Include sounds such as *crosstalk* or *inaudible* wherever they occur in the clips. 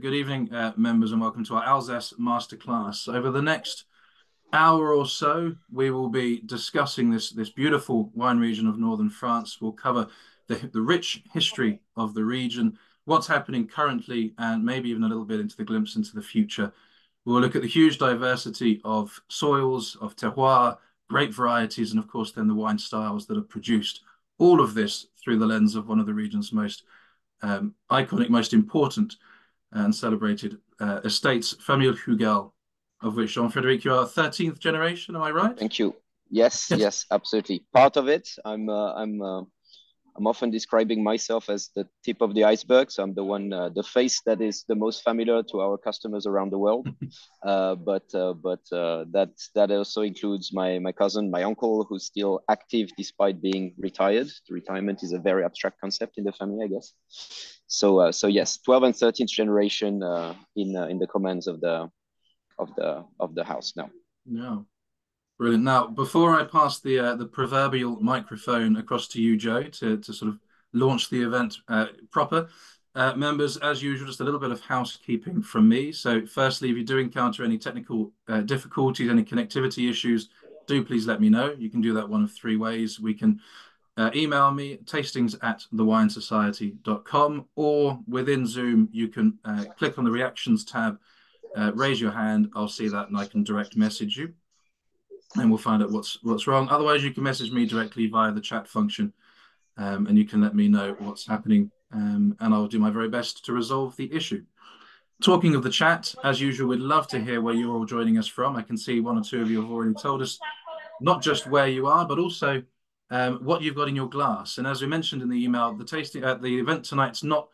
Good evening, uh, members, and welcome to our Alsace Masterclass. Over the next hour or so, we will be discussing this, this beautiful wine region of northern France. We'll cover the, the rich history of the region, what's happening currently, and maybe even a little bit into the glimpse into the future. We'll look at the huge diversity of soils, of terroir, great varieties, and of course, then the wine styles that are produced. All of this through the lens of one of the region's most um, iconic, most important and celebrated uh, estates, Famille Hugel, of which Jean-Frédéric, you are 13th generation, am I right? Thank you. Yes, yes, yes absolutely. Part of it. I'm, uh, I'm, uh, I'm often describing myself as the tip of the iceberg. So I'm the one, uh, the face that is the most familiar to our customers around the world. *laughs* Uh, but uh, but that that also includes my my cousin, my uncle, who's still active despite being retired. Retirement is a very abstract concept in the family, I guess. So, uh, so yes, 12 and 13th generation uh, in uh, in the commands of the of the of the house now. Yeah, brilliant. Now, before I pass the uh, the proverbial microphone across to you, Joe, to to sort of launch the event uh, proper. Uh, members, as usual, just a little bit of housekeeping from me. So, firstly, if you do encounter any technical difficulties, any connectivity issues, do please let me know. You can do that one of three ways. We can uh, email me tastings at thewinesociety.com or within Zoom, you can uh, click on the reactions tab, uh, raise your hand. I'll see that and I can direct message you and we'll find out what's what's wrong. Otherwise, you can message me directly via the chat function um, and you can let me know what's happening um, and I'll do my very best to resolve the issue. Talking of the chat, as usual, we'd love to hear where you're all joining us from. I can see one or two of you have already told us not just where you are, but also um, what you've got in your glass. And as we mentioned in the email, the tasting uh, the event tonight's not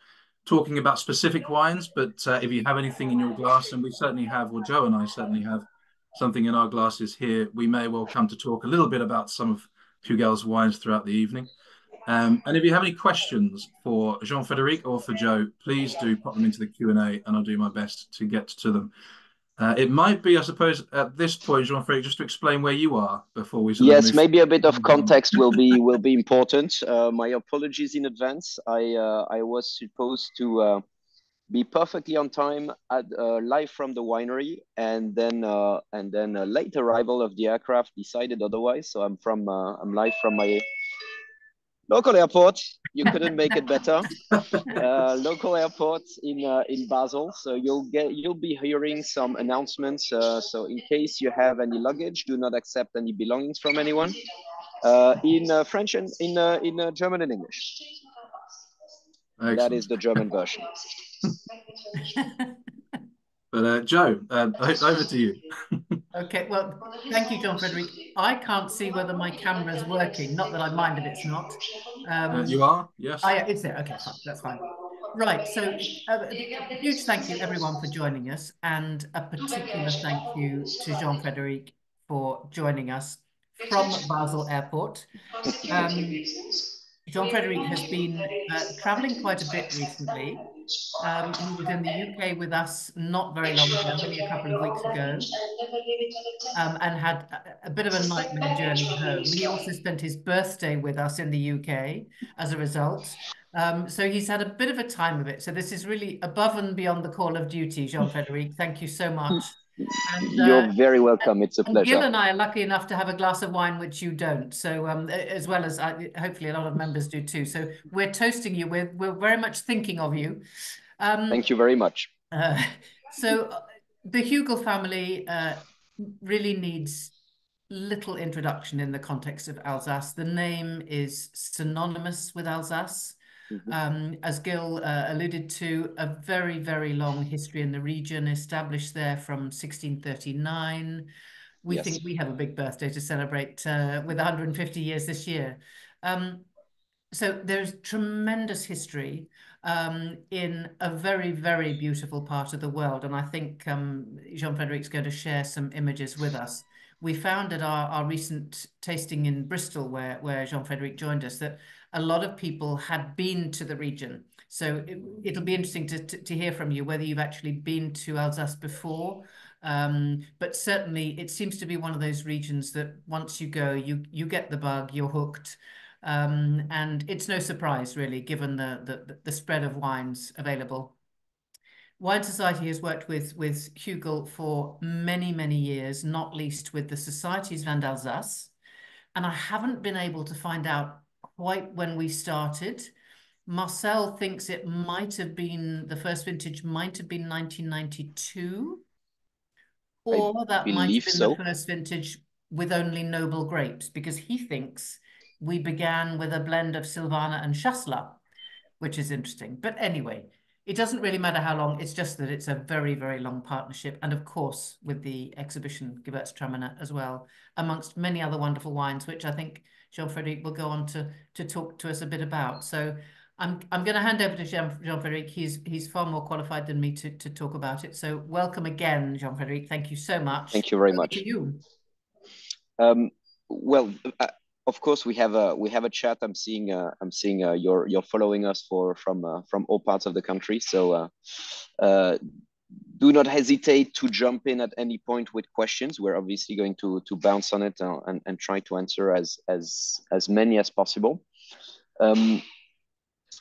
talking about specific wines, but uh, if you have anything in your glass, and we certainly have, or Joe and I certainly have something in our glasses here, we may well come to talk a little bit about some of Hugel's wines throughout the evening. Um, and if you have any questions for Jean-Frédéric or for Joe, please do pop them into the Q&A and I'll do my best to get to them. Uh, it might be, I suppose, at this point, Jean-Frédéric, just to explain where you are before we. yes, maybe a bit of context will be will be important. Uh, my apologies in advance. I uh, I was supposed to uh, be perfectly on time at uh, live from the winery, and then uh, and then a late arrival of the aircraft decided otherwise. So I'm from I'm live from my local airport. You couldn't make it better. *laughs* Uh, local airport in uh, in Basel. So you'll get you'll be hearing some announcements. Uh, so in case you have any luggage, do not accept any belongings from anyone. Uh, in uh, French and in uh, in German and English. Excellent. That is the German version. But Joe, *laughs* over to you. Okay, well, thank you, Jean-Frédéric. I can't see whether my camera is working. Not that I mind if it's not. Um, uh, you are? Yes. I, it's there. Okay, fine. That's fine. Right. So, uh, a huge thank you, everyone, for joining us. And a particular thank you to Jean-Frédéric for joining us from Basel Airport. Um, Jean-Frédéric has been uh, traveling quite a bit recently. Um, he was in the UK with us not very long ago, only a couple of weeks ago, um, and had a, bit of a nightmare journey home. He also spent his birthday with us in the UK as a result. Um, so he's had a bit of a time of it. So this is really above and beyond the call of duty, Jean-Frédéric. Thank you so much. *laughs* And, You're uh, very welcome. It's a pleasure. Gil and I are lucky enough to have a glass of wine, which you don't. So, um, as well as I, hopefully a lot of members do too. So, we're toasting you. We're we're very much thinking of you. Um, Thank you very much. Uh, so, uh, the Hugel family uh, really needs little introduction in the context of Alsace. The name is synonymous with Alsace. Mm-hmm. Um, as Gil uh, alluded to, a very, very long history in the region, established there from 1639. We yes. think we have a big birthday to celebrate uh, with 150 years this year. Um, so there's tremendous history um, in a very, very beautiful part of the world. And I think um, Jean-Frédéric's going to share some images with us. We found at our, our recent tasting in Bristol, where, where Jean-Frédéric joined us, that a lot of people had been to the region. So it, will be interesting to, to, to, hear from you whether you've actually been to Alsace before. Um, but certainly it seems to be one of those regions that once you go, you, you get the bug, you're hooked. Um, and it's no surprise really, given the, the, the spread of wines available. Wine Society has worked with with Hugel for many many years, not least with the Societies Vins d'Alsace, and I haven't been able to find out quite when we started. Marcel thinks it might have been the first vintage might have been 1992, or I that might have been so. the first vintage with only noble grapes, because he thinks we began with a blend of Sylvaner and Chasselas, which is interesting. But anyway, it doesn't really matter how long. It's just that it's a very, very long partnership. And of course, with the exhibition Gewürztraminer as well, amongst many other wonderful wines, which I think Jean-Frédéric will go on to, to talk to us a bit about. So I'm, I'm going to hand over to Jean, Jean-Frédéric. He's, he's far more qualified than me to, to talk about it. So welcome again, Jean-Frédéric. Thank you so much. Thank you very much. You. Um, well, uh, of course we have a we have a chat. I'm seeing uh, I'm seeing uh, you're you're following us for from uh, from all parts of the country. So uh, uh, do not hesitate to jump in at any point with questions. We're obviously going to to bounce on it and and try to answer as as as many as possible. Um,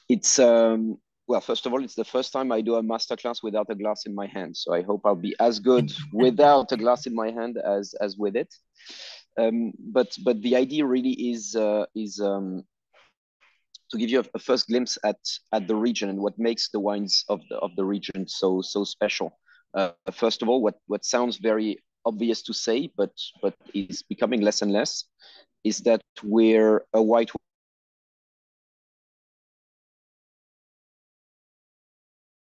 it's um, well, first of all, it's the first time I do a masterclass without a glass in my hand. So I hope I'll be as good *laughs* without a glass in my hand as as with it. Um, but but the idea really is uh, is um, to give you a, a, first glimpse at at the region and what makes the wines of the of the region so so special. Uh, first of all, what what sounds very obvious to say, but but is becoming less and less, is that we're a white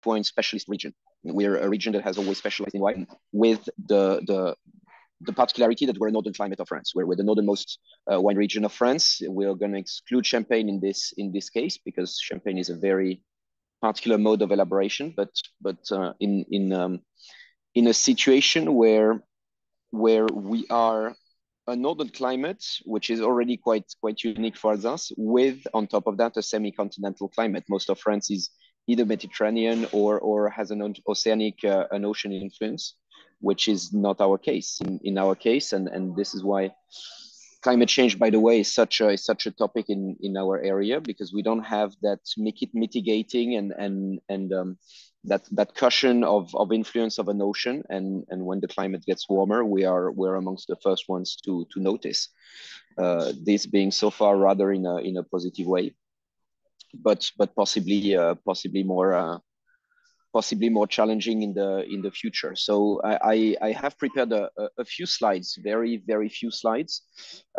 wine specialist region. We're a region that has always specialized in wine with the the the particularity that we're a northern climate of France. We're, we're the northernmost uh, wine region of France. We're going to exclude Champagne in this in this case because Champagne is a very particular mode of elaboration. But but uh, in in um, in a situation where where we are a northern climate, which is already quite quite unique for us, with on top of that a semi-continental climate. Most of France is either Mediterranean or or has an oceanic uh, an ocean influence which is not our case in, in our case. And, and this is why climate change, by the way, is such a, is such a topic in, in our area because we don't have that mitigating and, and, and um, that, that cushion of, of influence of an ocean. And, and when the climate gets warmer, we are, we're amongst the first ones to, to notice uh, this being so far rather in a, in a positive way but but possibly uh, possibly more uh, possibly more challenging in the in the future. So I, I have prepared a, a few slides, very very few slides,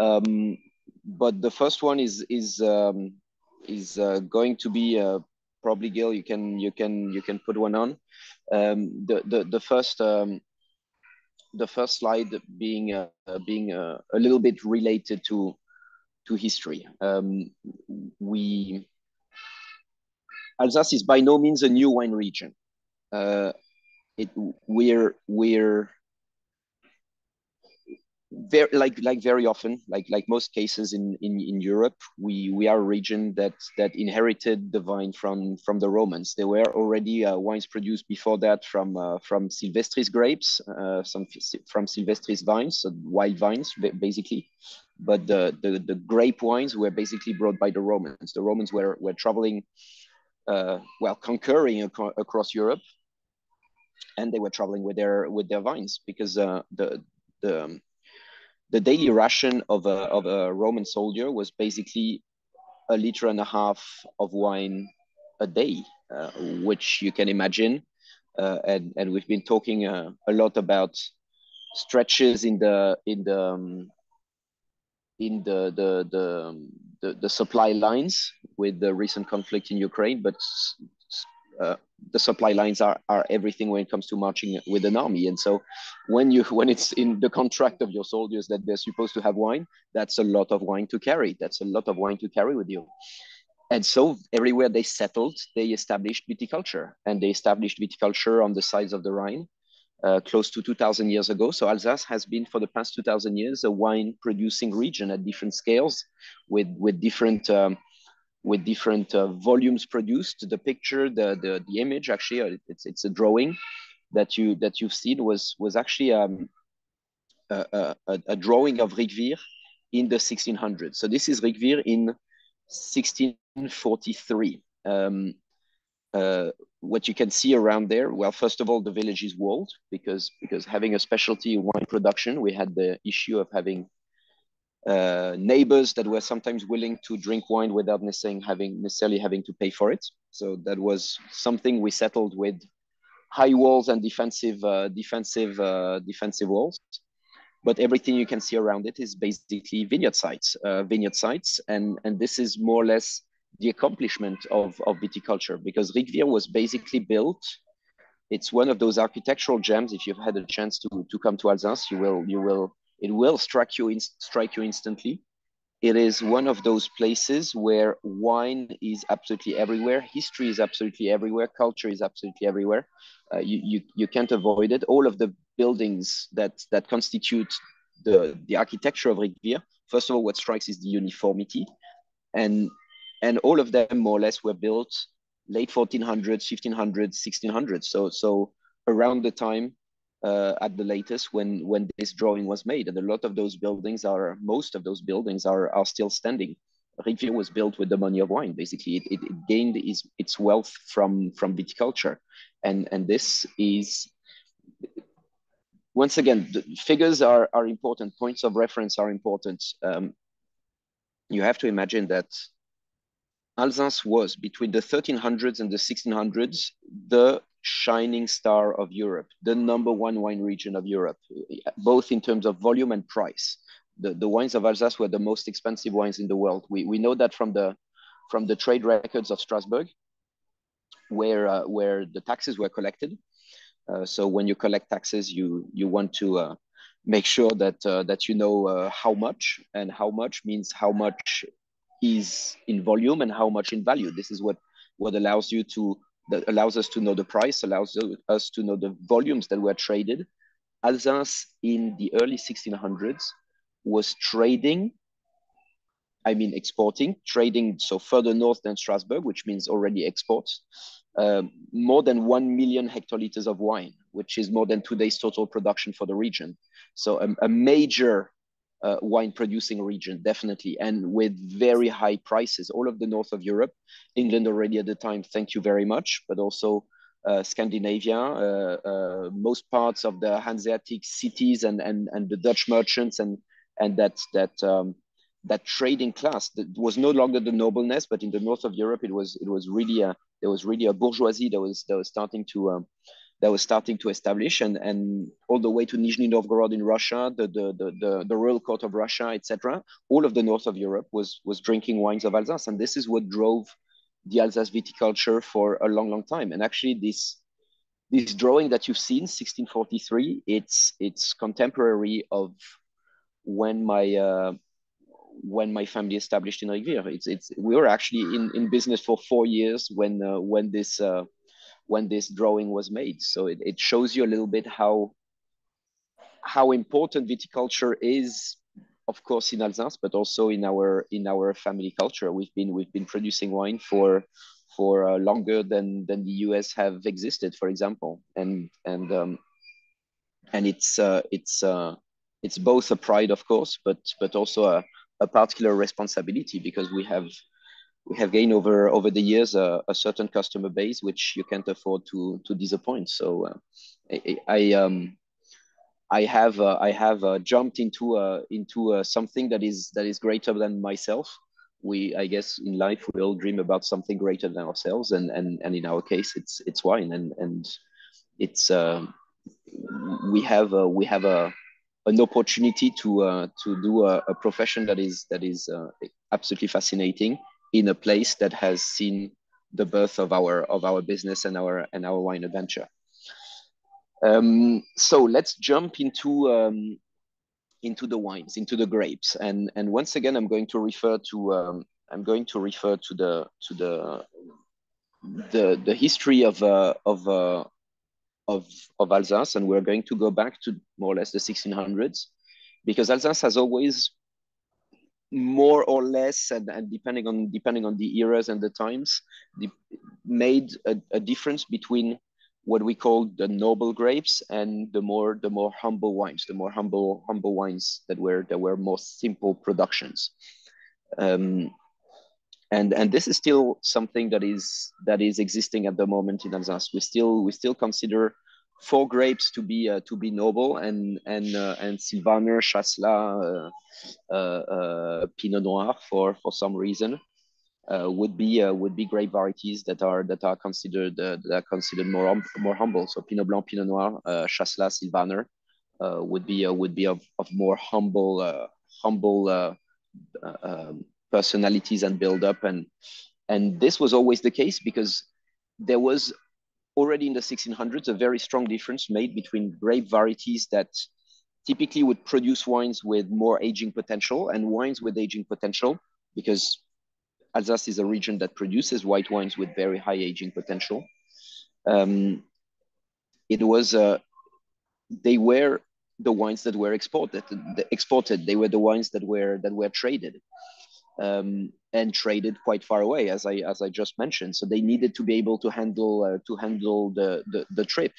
um, but the first one is is um, is uh, going to be uh, probably Gil. You can you can you can put one on. Um, the the the first. Um, the first slide being uh, being uh, a little bit related to to history. Um, we Alsace is by no means a new wine region uh, it we're we're very like like very often like like most cases in in, in Europe we we are a region that that inherited the vine from from the Romans. There were already uh, wines produced before that from uh, from Silvestris grapes uh, some from Silvestris vines so wild vines basically. But the, the the grape wines were basically brought by the Romans. The Romans were were traveling uh, well conquering ac across Europe and they were traveling with their with their vines because uh, the the um, the daily ration of a of a Roman soldier was basically a liter and a half of wine a day, uh, which you can imagine. Uh, and and we've been talking uh, a lot about stretches in the in the um, in the the, the um, the the supply lines with the recent conflict in Ukraine, but uh, the supply lines are, are everything when it comes to marching with an army. And so when you when it's in the contract of your soldiers that they're supposed to have wine, that's a lot of wine to carry. That's a lot of wine to carry with you. And so everywhere they settled, they established viticulture and they established viticulture on the sides of the Rhine. Uh, close to 2000 years ago. So Alsace has been for the past 2000 years a wine producing region at different scales with, with different um, with different uh, volumes produced. The picture, the, the, the image, actually, uh, it's, it's a drawing that you that you've seen was was actually um, a, a, a, drawing of Riquewihr in the 1600s. So this is Riquewihr in 1643. Um, uh, what you can see around there, well, first of all, the village is walled because because having a specialty wine production, we had the issue of having uh, neighbors that were sometimes willing to drink wine without necessarily having necessarily having to pay for it. So that was something we settled with high walls and defensive uh, defensive uh, defensive walls. But everything you can see around it is basically vineyard sites, uh, vineyard sites, and and this is more or less the accomplishment of, of viticulture because Riquewihr was basically built. It's one of those architectural gems. If you've had a chance to, to come to Alsace, you will you will it will strike you in, strike you instantly. It is one of those places where wine is absolutely everywhere, history is absolutely everywhere, culture is absolutely everywhere. Uh, you, you you can't avoid it. All of the buildings that that constitute the the architecture of Riquewihr. First of all, what strikes is the uniformity, and and all of them more or less were built late 1400s 1500s 1600s so so around the time uh, at the latest when when this drawing was made. And a lot of those buildings are most of those buildings are are still standing. Riquewihr was built with the money of wine basically. It, it, it gained its, its wealth from from viticulture. And and this is once again the figures are are important. Points of reference are important. Um, you have to imagine that Alsace was between the 1300s and the 1600s the shining star of Europe, the number one wine region of Europe, both in terms of volume and price. The, the wines of Alsace were the most expensive wines in the world. We, we know that from the from the trade records of Strasbourg, where uh, where the taxes were collected. Uh, so when you collect taxes, you you want to uh, make sure that uh, that you know uh, how much, and how much means how much is in volume and how much in value. This is what what allows you to that allows us to know the price, allows us to know the volumes that were traded. Alsace in the early 1600s was trading, I mean exporting, trading so further north than Strasbourg, which means already exports, uh, more than 1 million hectoliters of wine, which is more than today's total production for the region. So a, a major uh, wine producing region, definitely, and with very high prices. All of the north of Europe, England already at the time, thank you very much, but also uh, Scandinavia, uh, uh most parts of the Hanseatic cities and, and, and the Dutch merchants and, and that, that, um, that trading class that was no longer the nobleness, but in the north of Europe, it was, it was really a, there was really a bourgeoisie that was, that was starting to, um, that was starting to establish and, and all the way to Nizhny Novgorod in Russia, the, the, the, the, the royal court of Russia, etc. All of the north of Europe was, was drinking wines of Alsace. And this is what drove the Alsace viticulture for a long, long time. And actually this, this drawing that you've seen, 1643, it's, it's contemporary of when my, uh, when my family established in Riquewihr. It's, it's, we were actually in, in business for four years when, uh, when this, uh, when this drawing was made. So it, it shows you a little bit how how important viticulture is, of course, in Alsace, but also in our in our family culture. We've been we've been producing wine for for uh, longer than than the US have existed, for example, and and um, and it's uh, it's uh, it's both a pride, of course, but but also a, a particular responsibility because we have we have gained over over the years a, a, certain customer base which you can't afford to to disappoint. So uh, I, I, um I have uh, I have uh, jumped into uh, into uh, something that is that is greater than myself. We I guess in life we all dream about something greater than ourselves, and and and in our case it's it's wine, and and it's uh, we have we have a an opportunity to to do a, a, profession that is that is absolutely fascinating in a place that has seen the birth of our of our business and our and our wine adventure. Um, so let's jump into um, into the wines, into the grapes, and and once again, I'm going to refer to um, I'm going to refer to the to the the the history of uh, of uh, of of Alsace, and we're going to go back to more or less the 1600s, because Alsace has always more or less and, and, depending on depending on the eras and the times the, made a, a, difference between what we call the noble grapes and the more the more humble wines the more humble humble wines that were that were more simple productions um, and and this is still something that is that is existing at the moment in Alsace. We still we still consider four grapes to be uh, to be noble, and and uh, and Sylvaner, Chasselas, uh, uh, Pinot Noir for for some reason. Uh, would be uh, would be grape varieties that are that are considered uh, that are considered more hum more humble. So Pinot Blanc, Pinot Noir, uh, Chasselas, Sylvaner uh, would be uh, would be of, of more humble humble um, personalities and build up and and this was always the case because there was already in the 1600s a very strong difference made between grape varieties that typically would produce wines with more aging potential and wines with aging potential because Alsace is a region that produces white wines with very high aging potential. Um, it was uh, they were the wines that were exported. The exported. They were the wines that were that were traded, um, and traded quite far away, as I as I just mentioned. So they needed to be able to handle uh, to handle the the, the trip.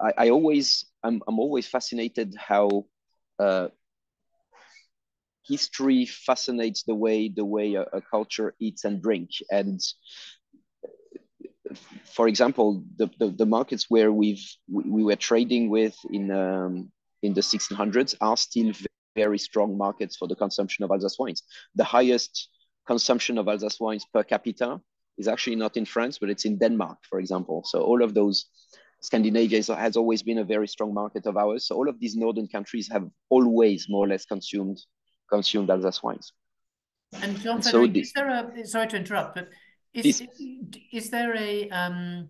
I, I always I'm I'm always fascinated how uh, history fascinates the way the way a, a culture eats and drink and for example the, the, the, markets where we've we, we were trading with in um, in the 1600s are still very strong markets for the consumption of Alsace wines. The highest consumption of Alsace wines per capita is actually not in France, but it's in Denmark, for example. So all of those Scandinavia has always been a very strong market of ours. So all of these northern countries have always more or less consumed consumed Alsace wines. And Jean so the, is there a sorry to interrupt, but is this, is there a um,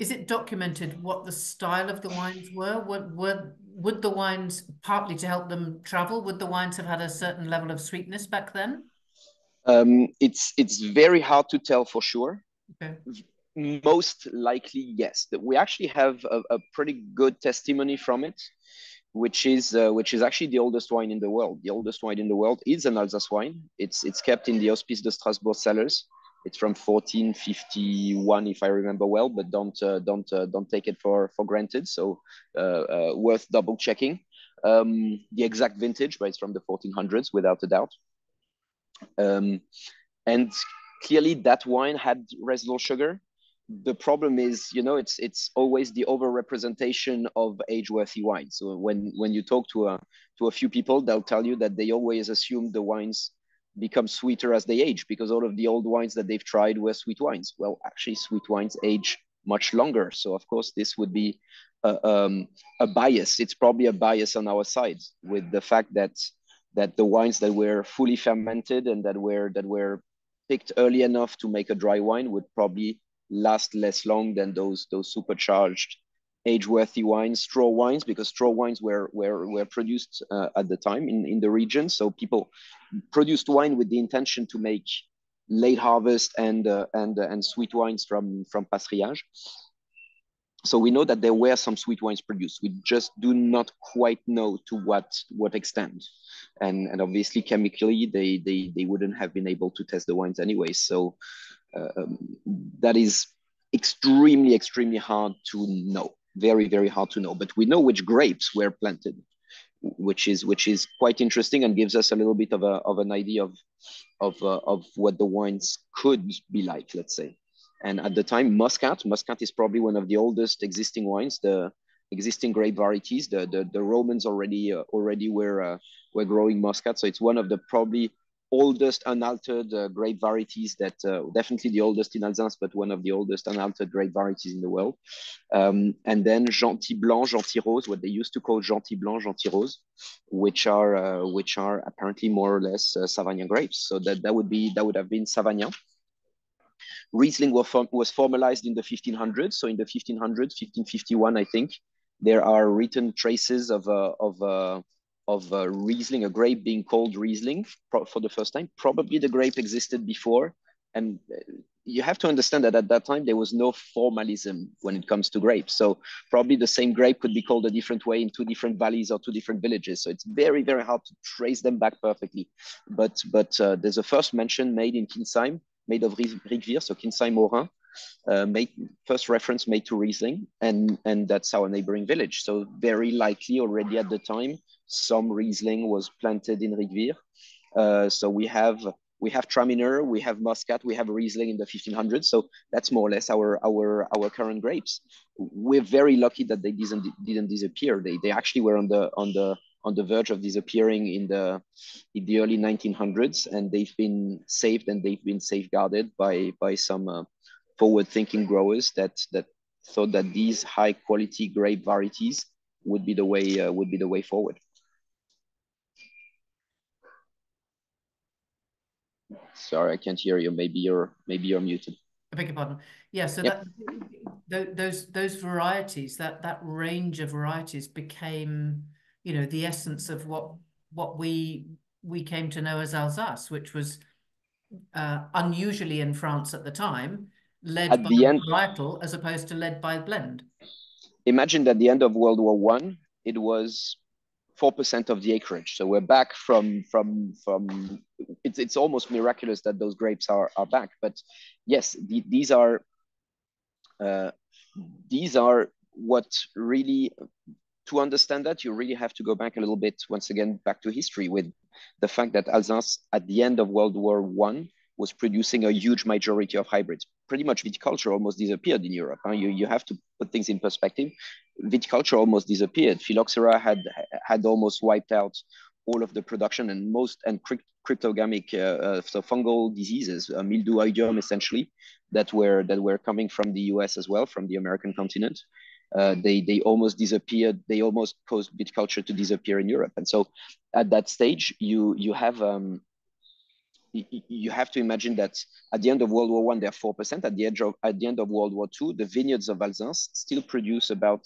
is it documented what the style of the wines were? Would, would would the wines partly to help them travel? Would the wines have had a certain level of sweetness back then? Um, it's it's very hard to tell for sure. Okay. Most likely, yes. We actually have a, a pretty good testimony from it which is uh, which is actually the oldest wine in the world. The oldest wine in the world is an Alsace wine. It's it's kept in the Hospice de Strasbourg cellars. It's from 1451, if I remember well, but don't uh, don't uh, don't take it for for granted. So uh, uh, worth double checking. Um, the exact vintage, but it's from the 1400s without a doubt. Um, and clearly, that wine had residual sugar the problem is you know it's it's always the overrepresentation of age-worthy wines so when when you talk to a to a few people they'll tell you that they always assume the wines become sweeter as they age because all of the old wines that they've tried were sweet wines. Well actually sweet wines age much longer. So of course this would be a, um, a bias. It's probably a bias on our side with the fact that that the wines that were fully fermented and that were that were picked early enough to make a dry wine would probably last less long than those those supercharged age-worthy wines, straw wines, because straw wines were were, were produced uh, at the time in, in the region. So people produced wine with the intention to make late harvest and uh, and uh, and sweet wines from from passerillage. So we know that there were some sweet wines produced. We just do not quite know to what what extent, and and obviously chemically they they they wouldn't have been able to test the wines anyway. So um, that is extremely, extremely hard to know. Very, very hard to know. But we know which grapes were planted, which is which is quite interesting and gives us a little bit of a of an idea of of uh, of what the wines could be like. Let's say. And at the time, Muscat. Muscat is probably one of the oldest existing wines. The existing grape varieties. The the, the Romans already uh, already were uh, were growing Muscat, so it's one of the probably oldest unaltered uh, grape varieties that uh, definitely the oldest in Alsace, but one of the oldest unaltered grape varieties in the world. Um, and then Gentil Blanc, Gentil Rose, what they used to call Gentil Blanc, Gentil Rose, which are uh, which are apparently more or less uh, Savagnin grapes. So that that would be that would have been Savagnin. Riesling was, form was formalized in the 1500s. So in the 1500s, 1551, I think, there are written traces of uh, of uh, of uh, Riesling, a grape being called Riesling for the first time. Probably the grape existed before. And uh, you have to understand that at that time, there was no formalism when it comes to grapes. So probably the same grape could be called a different way in two different valleys or two different villages. So it's very, very hard to trace them back perfectly. But, but uh, there's a first mention made in Kientzheim, made of Riquewihr, so Kientzheim Morin, uh, made first reference made to Riesling, and and that's our neighboring village. So very likely already at the time, some Riesling was planted in Riquewihr. Uh, so we have we have Traminer, we have Muscat, we have Riesling in the 1500s. So that's more or less our our our current grapes. We're very lucky that they didn't didn't disappear. They they actually were on the on the on the verge of disappearing in the in the early 1900s, and they've been saved and they've been safeguarded by by some uh, forward-thinking growers that that thought that these high quality grape varieties would be the way uh, would be the way forward. Sorry, I can't hear you. Maybe you're maybe you're muted. I beg your pardon. Yeah, so yep. that those those varieties, that that range of varieties became, you know, the essence of what what we we came to know as Alsace, which was uh, unusually in France at the time, led at by the end, varietal as opposed to led by blend. Imagine that at the end of World War One, it was 4% of the acreage. So we're back from, from, from it's, it's almost miraculous that those grapes are, are back. But yes, the, these are, uh, these are what really, to understand that, you really have to go back a little bit, once again, back to history with the fact that Alsace at the end of World War One was producing a huge majority of hybrids. Pretty much viticulture almost disappeared in Europe. Huh? You, you have to put things in perspective. Viticulture almost disappeared. Phylloxera had had almost wiped out all of the production and most and cryptogamic uh, uh, so fungal diseases, uh, mildew essentially, that were that were coming from the U.S. as well, from the American continent. Uh, they they almost disappeared. They almost caused viticulture to disappear in Europe. And so, at that stage, you you have um, you have to imagine that at the end of World War One, they're four percent. At the edge of at the end of World War Two, the vineyards of Alsace still produce about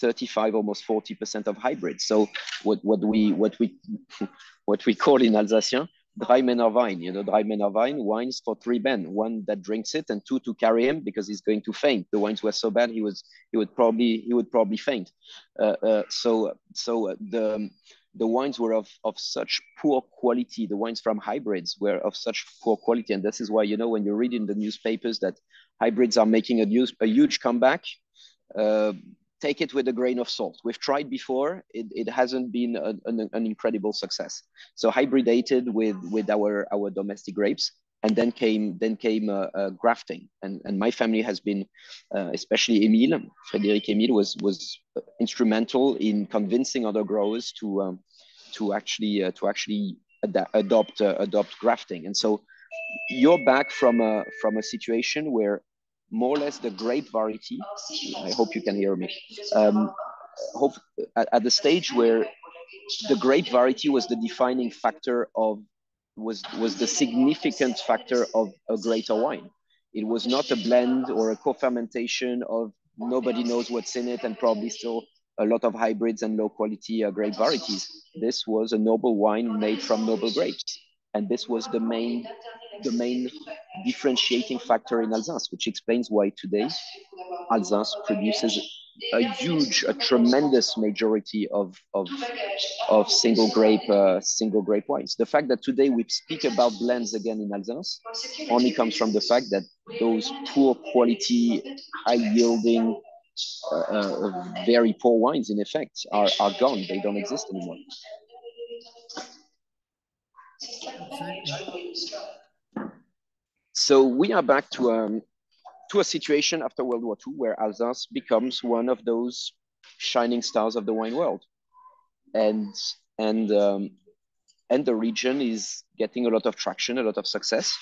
35, almost 40 percent of hybrids. So what what we what we *laughs* what we call in Alsacien dry manor wine. You know, dry manor wine wines for three men: one that drinks it, and two to carry him because he's going to faint. The wines were so bad he was he would probably he would probably faint. Uh, uh, so so the the wines were of, of such poor quality. The wines from hybrids were of such poor quality. And this is why, you know, when you read in the newspapers that hybrids are making a, news, a huge comeback, uh, take it with a grain of salt. We've tried before, it, it hasn't been a, an, an incredible success. So hybridated with, with our, our domestic grapes, and then came then came uh, uh, grafting and and my family has been uh, especially Emile Frédéric Emile was was instrumental in convincing other growers to um, to actually uh, to actually ad adopt uh, adopt grafting and so you're back from a from a situation where more or less the grape variety I hope you can hear me um, hope at, at the stage where the grape variety was the defining factor of was was the significant factor of a greater wine. It was not a blend or a co-fermentation of nobody knows what's in it and probably still a lot of hybrids and low quality uh, grape varieties. This was a noble wine made from noble grapes. And this was the main, the main differentiating factor in Alsace, which explains why today Alsace produces a huge, a tremendous majority of of, of single grape uh, single grape wines. The fact that today we speak about blends again in Alsace only comes from the fact that those poor quality, high yielding, uh, uh, very poor wines in effect are, are gone. They don't exist anymore. So we are back to um, to a situation after World War II where Alsace becomes one of those shining stars of the wine world, and and um, and the region is getting a lot of traction, a lot of success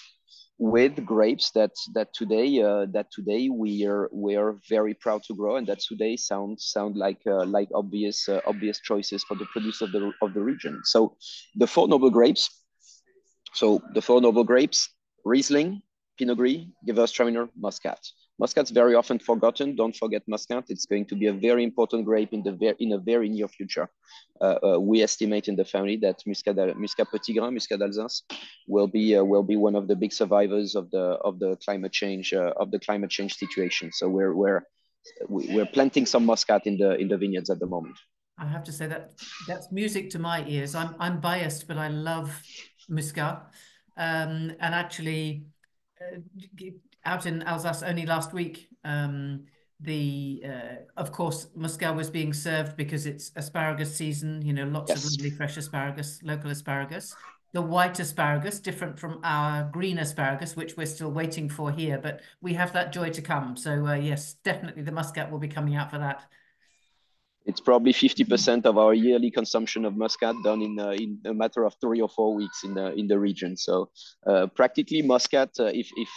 with grapes that that today uh, that today we are we are very proud to grow and that today sound sound like uh, like obvious uh, obvious choices for the produce of the of the region. So the four noble grapes. So the four noble grapes: Riesling, Pinot Gris, Gewürztraminer, Muscat. Muscat's very often forgotten. Don't forget Muscat. It's going to be a very important grape in the ver in a very near future. Uh, uh, we estimate in the family that Muscat, Muscat Petit Grain, Muscat d'Alsace, will be uh, will be one of the big survivors of the of the climate change uh, of the climate change situation. So we're we're we're planting some Muscat in the in the vineyards at the moment. I have to say that that's music to my ears. I'm I'm biased, but I love Muscat, um, and actually uh, out in Alsace only last week. Um, the uh, of course Muscat was being served because it's asparagus season. You know, lots yes. of lovely fresh asparagus, local asparagus. the white asparagus, different from our green asparagus, which we're still waiting for here, but we have that joy to come. So uh, yes, definitely the Muscat will be coming out for that. It's probably 50% of our yearly consumption of Muscat done in, uh, in a matter of three or four weeks in the, in the region. So uh, practically Muscat, uh, if, if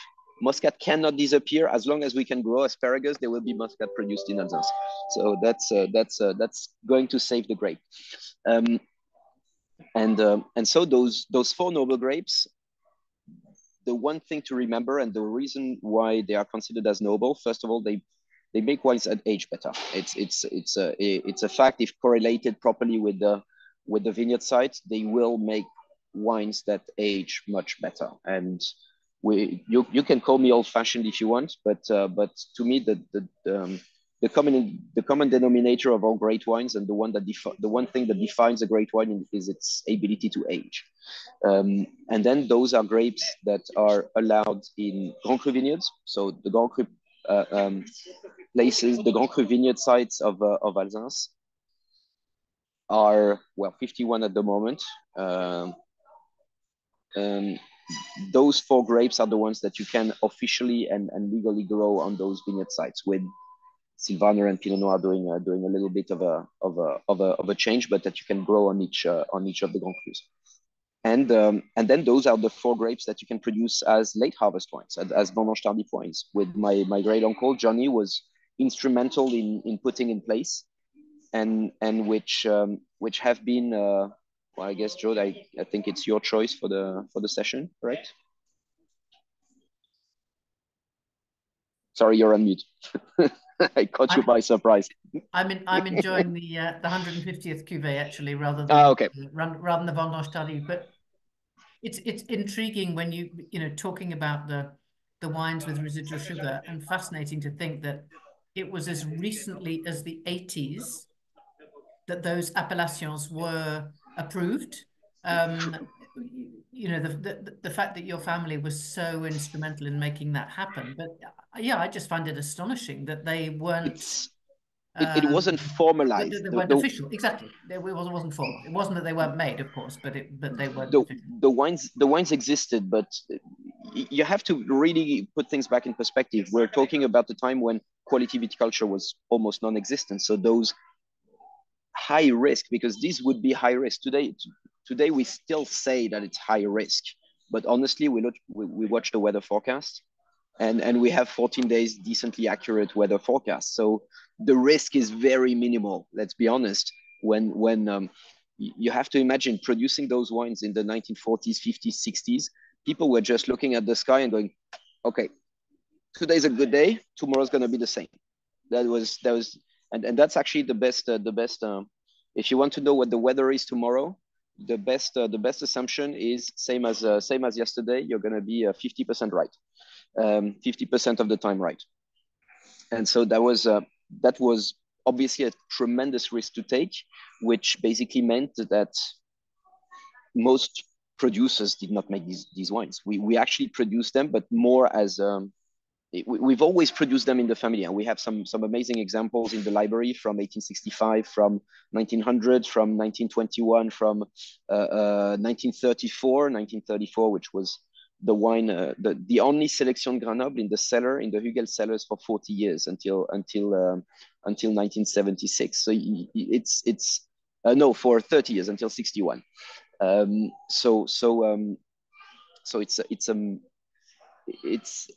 Muscat cannot disappear, as long as we can grow asparagus, there will be Muscat produced in Alsace. So that's, uh, that's, uh, that's going to save the grape. Um, and um, and so those those four noble grapes the one thing to remember and the reason why they are considered as noble first of all they they make wines at age better. It's it's it's a it's a fact. If correlated properly with the with the vineyard site they will make wines that age much better. And we you, you can call me old fashioned if you want but uh, but to me the the um, the common the common denominator of all great wines and the one that defi- the one thing that defines a great wine is its ability to age. Um, and then those are grapes that are allowed in Grand Cru vineyards. So the Grand Cru uh, um, places the Grand Cru vineyard sites of, uh, of Alsace are well 51 at the moment um, um, those four grapes are the ones that you can officially and, and legally grow on those vineyard sites with Sylvaner and Pinot Noir doing uh, doing a little bit of a of a of a of a change, but that you can grow on each uh, on each of the Grand Crus. And um, and then those are the four grapes that you can produce as late harvest wines, as, as Vendange Tardive wines. With my my great uncle Johnny was instrumental in in putting in place, and and which um, which have been uh, well, I guess Joe, I, I think it's your choice for the for the session, correct? Sorry, you're on mute. *laughs* I caught you I'm, by surprise. I'm in, I'm enjoying the uh, the 150th cuvee actually, rather than oh, okay. Uh, rather than the Vendange Tardive But it's it's intriguing when you you know talking about the the wines with residual sugar, and fascinating to think that it was as recently as the 80s that those appellations were approved. Um, you know the, the the fact that your family was so instrumental in making that happen but uh, yeah i just find it astonishing that they weren't it, it, wasn't um, formalized. they, they weren't the, official. Exactly. It wasn't, wasn't formal. It wasn't that they weren't made of course but it but they weren't the, the wines the wines existed but you have to really put things back in perspective. We're talking about the time when quality viticulture was almost non-existent so those high risk because this would be high risk today today we still say that it's high risk, but honestly, we look we, we watch the weather forecast, and and we have 14 days decently accurate weather forecast. So the risk is very minimal. Let's be honest. When when um, you have to imagine producing those wines in the 1940s, 50s, 60s, people were just looking at the sky and going, okay, today's a good day, tomorrow's going to be the same. That was that was, and, and that's actually the best uh, the best. Uh, if you want to know what the weather is tomorrow, the best uh, the best assumption is same as uh, same as yesterday. You're going to be 50% uh, right, 50% um, of the time right. And so that was uh, that was obviously a tremendous risk to take, which basically meant that most producers did not make these these wines. We we actually produced them, but more as um, we've always produced them in the family and we have some some amazing examples in the library from 1865 from 1900 from 1921 from uh, uh, 1934 1934 which was the wine uh, the, the only Sélection Grains Nobles in the cellar in the hugel cellars for 40 years until until um, until 1976 so it's it's uh, no for 30 years until 61 um, so so um, so it's it's um it's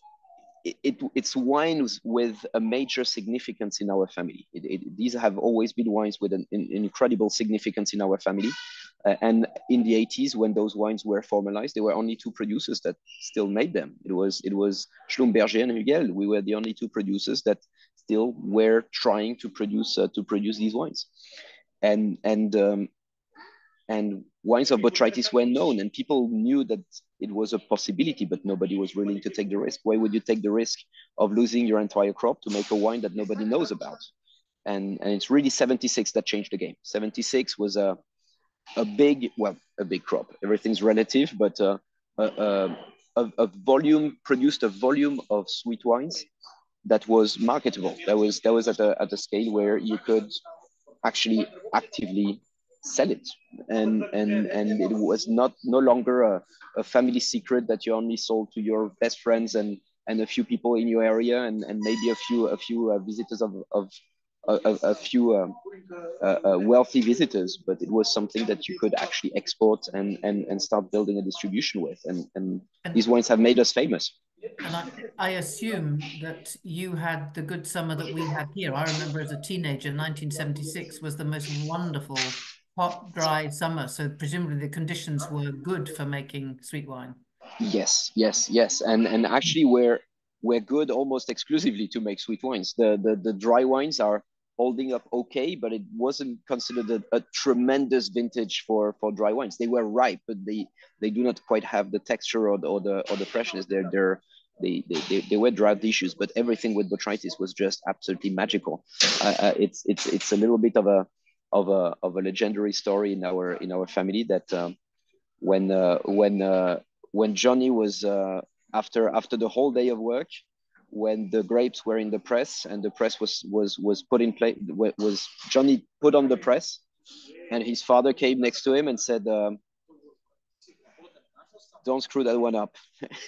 it, it's wines with a major significance in our family. It, these have always been wines with an, an incredible significance in our family. Uh, and in the 80s, when those wines were formalized, there were only two producers that still made them. It was it was Schlumberger and Hugel. We were the only two producers that still were trying to produce uh, to produce these wines. And and um, and wines of botrytis were known and people knew that it was a possibility but nobody was willing to take the risk why would you take the risk of losing your entire crop to make a wine that nobody knows about? And and it's really 76 that changed the game. 76 was a a big well a big crop. Everything's relative but uh, a, a, a volume produced a volume of sweet wines that was marketable. That was that was at a, at a scale where you could actually actively sell it and and and it was not no longer a, a family secret that you only sold to your best friends and and a few people in your area and, and maybe a few a few uh, visitors of, of a, a few um, uh, uh, wealthy visitors, but it was something that you could actually export and, and, and start building a distribution with. And, and, and these wines have made us famous. And I, I, assume that you had the good summer that we had here. I remember as a teenager, 1976 was the most wonderful hot, dry summer. So presumably the conditions were good for making sweet wine. Yes, yes, yes. And and actually we're we're good almost exclusively to make sweet wines. The the, the dry wines are holding up okay, but it wasn't considered a, a, tremendous vintage for for dry wines. They were ripe, but they they do not quite have the texture or the or the, or the freshness. They're they're they, they, they, were drought issues, but everything with botrytis was just absolutely magical. Uh, uh, it's it's it's a little bit of a of a of a legendary story in our in our family that um, when uh, when uh, when Johnny was uh, after after the whole day of work, when the grapes were in the press and the press was was was put in place was Johnny put on the press, and his father came next to him and said. Um, don't screw that one up.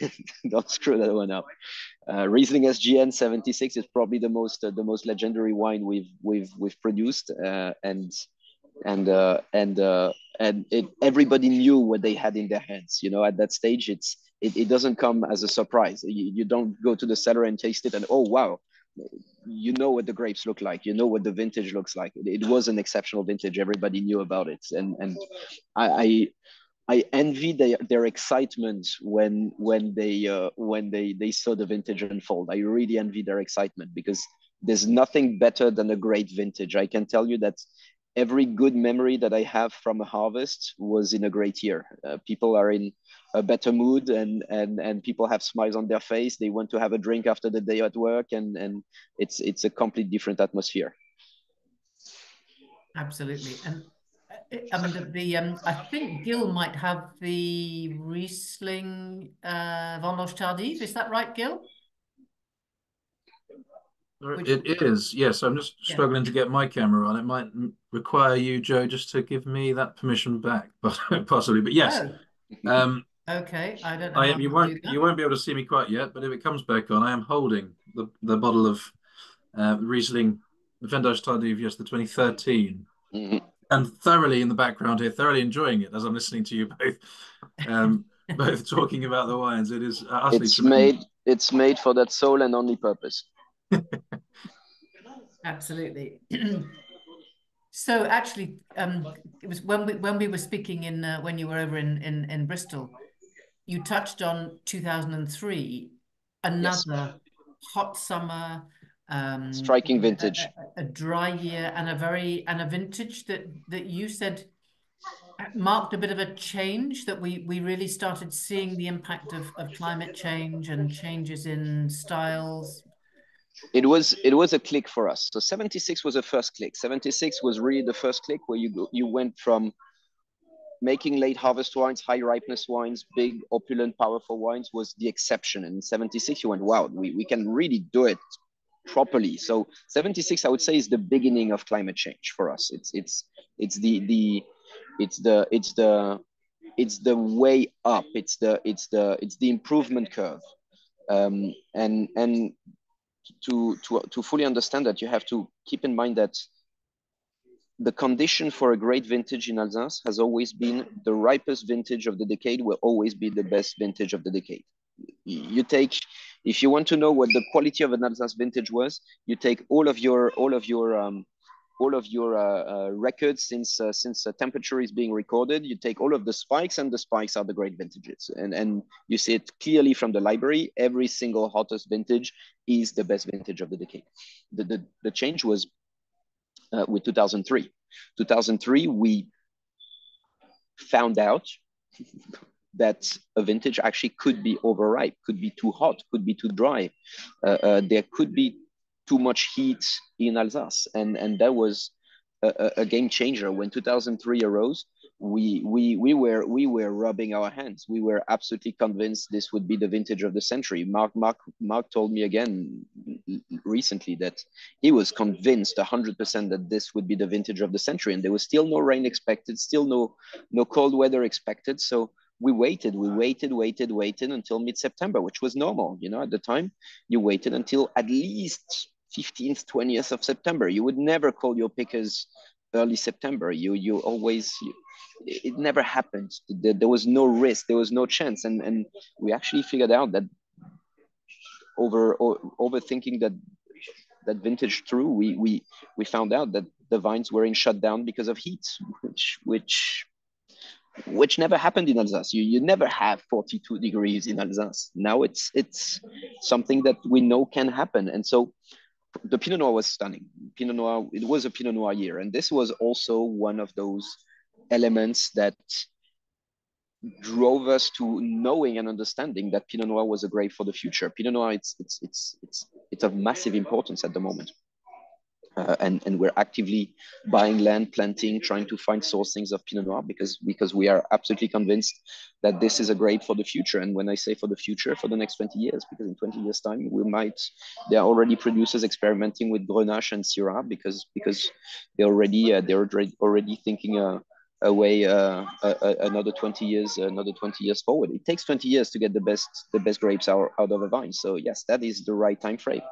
*laughs* don't screw that one up. Uh, Riesling SGN 76 is probably the most uh, the most legendary wine we've we've we've produced, uh, and and uh, and uh, and it, everybody knew what they had in their hands. You know, at that stage, it's it, it doesn't come as a surprise. You, you don't go to the cellar and taste it and oh wow, you know what the grapes look like. You know what the vintage looks like. It, it was an exceptional vintage. Everybody knew about it, and and I. I I envy their, their excitement when when they uh, when they they saw the vintage unfold. I really envy their excitement because there's nothing better than a great vintage. I can tell you that every good memory that I have from a harvest was in a great year. Uh, people are in a better mood and, and, and people have smiles on their face. They want to have a drink after the day at work and, and it's, it's a complete different atmosphere. Absolutely. And I mean, the, the um, I think Gil might have the Riesling uh, Vendange Tardive. Is that right, Gil? It is, yes. I'm just yeah. struggling to get my camera on. It might require you, Jo, just to give me that permission back, *laughs* possibly. But yes. Oh. Um, okay, I don't know. I am. You won't. You won't be able to see me quite yet, but if it comes back on, I am holding the the bottle of uh, Riesling Vendange Tardive, yes, the 2013, mm-hmm. And thoroughly in the background here, thoroughly enjoying it as I'm listening to you both, um, *laughs* both talking about the wines. It is utterly. It's tremendous. made. It's made for that sole and only purpose. *laughs* Absolutely. *clears throat* so actually, um, it was when we when we were speaking in uh, when you were over in, in in Bristol, you touched on 2003, another yes. hot summer, um, striking vintage, a, a, dry year, and a very and a vintage that that you said marked a bit of a change that we we really started seeing the impact of, of climate change and changes in styles it was it was a click for us. So 76 was a first click. 76 was really the first click where you go, you went from making late harvest wines, high ripeness wines, big, opulent, powerful wines was the exception. And 76, you went, wow, we, we can really do it properly. So 76, I would say, is the beginning of climate change for us. It's it's it's the the it's the it's the it's the way up. It's the it's the it's the improvement curve. Um, and and to, to, to fully understand that, you have to keep in mind that the condition for a great vintage in Alsace has always been the ripest vintage of the decade will always be the best vintage of the decade. You take, if you want to know what the quality of an Alsace vintage was, you take all of your all of your um, all of your uh, uh, records since uh, since temperature is being recorded. You take all of the spikes, and the spikes are the great vintages. And and you see it clearly from the library. Every single hottest vintage is the best vintage of the decade. The the, the change was uh, with 2003. 2003, we found out that a vintage actually could be overripe, could be too hot, could be too dry. Uh, uh, there could be too much heat in Alsace, and and that was a, a game changer when 2003 arose. we we we were we were rubbing our hands. We were absolutely convinced this would be the vintage of the century. Marc Marc Marc told me again recently that he was convinced hundred percent that this would be the vintage of the century, and there was still no rain expected, still no no cold weather expected. So we waited, we waited, waited, waited until mid September, which was normal. You know, at the time, you waited until at least 15th, 20th of September. You would never call your pickers early September. You you always you, it never happened. There was no risk. There was no chance. And and we actually figured out that over overthinking that that vintage through, we we we found out that the vines were in shutdown because of heat, which which which never happened in Alsace. You, you never have 42 degrees in Alsace. Now it's it's something that we know can happen. And so the Pinot Noir was stunning. Pinot Noir, it was a Pinot Noir year. And this was also one of those elements that drove us to knowing and understanding that Pinot Noir was a grape for the future. Pinot Noir, it's it's it's it's it's of massive importance at the moment uh, and and we're actively buying land, planting, trying to find sourcings of Pinot Noir because because we are absolutely convinced that this is a grape for the future. And when I say for the future, for the next 20 years, because in 20 years' time we might there are already producers experimenting with Grenache and Syrah because because they're already uh, they're already thinking uh, away uh, another 20 years another 20 years forward. It takes 20 years to get the best the best grapes out, out of a vine. So yes that is the right time frame.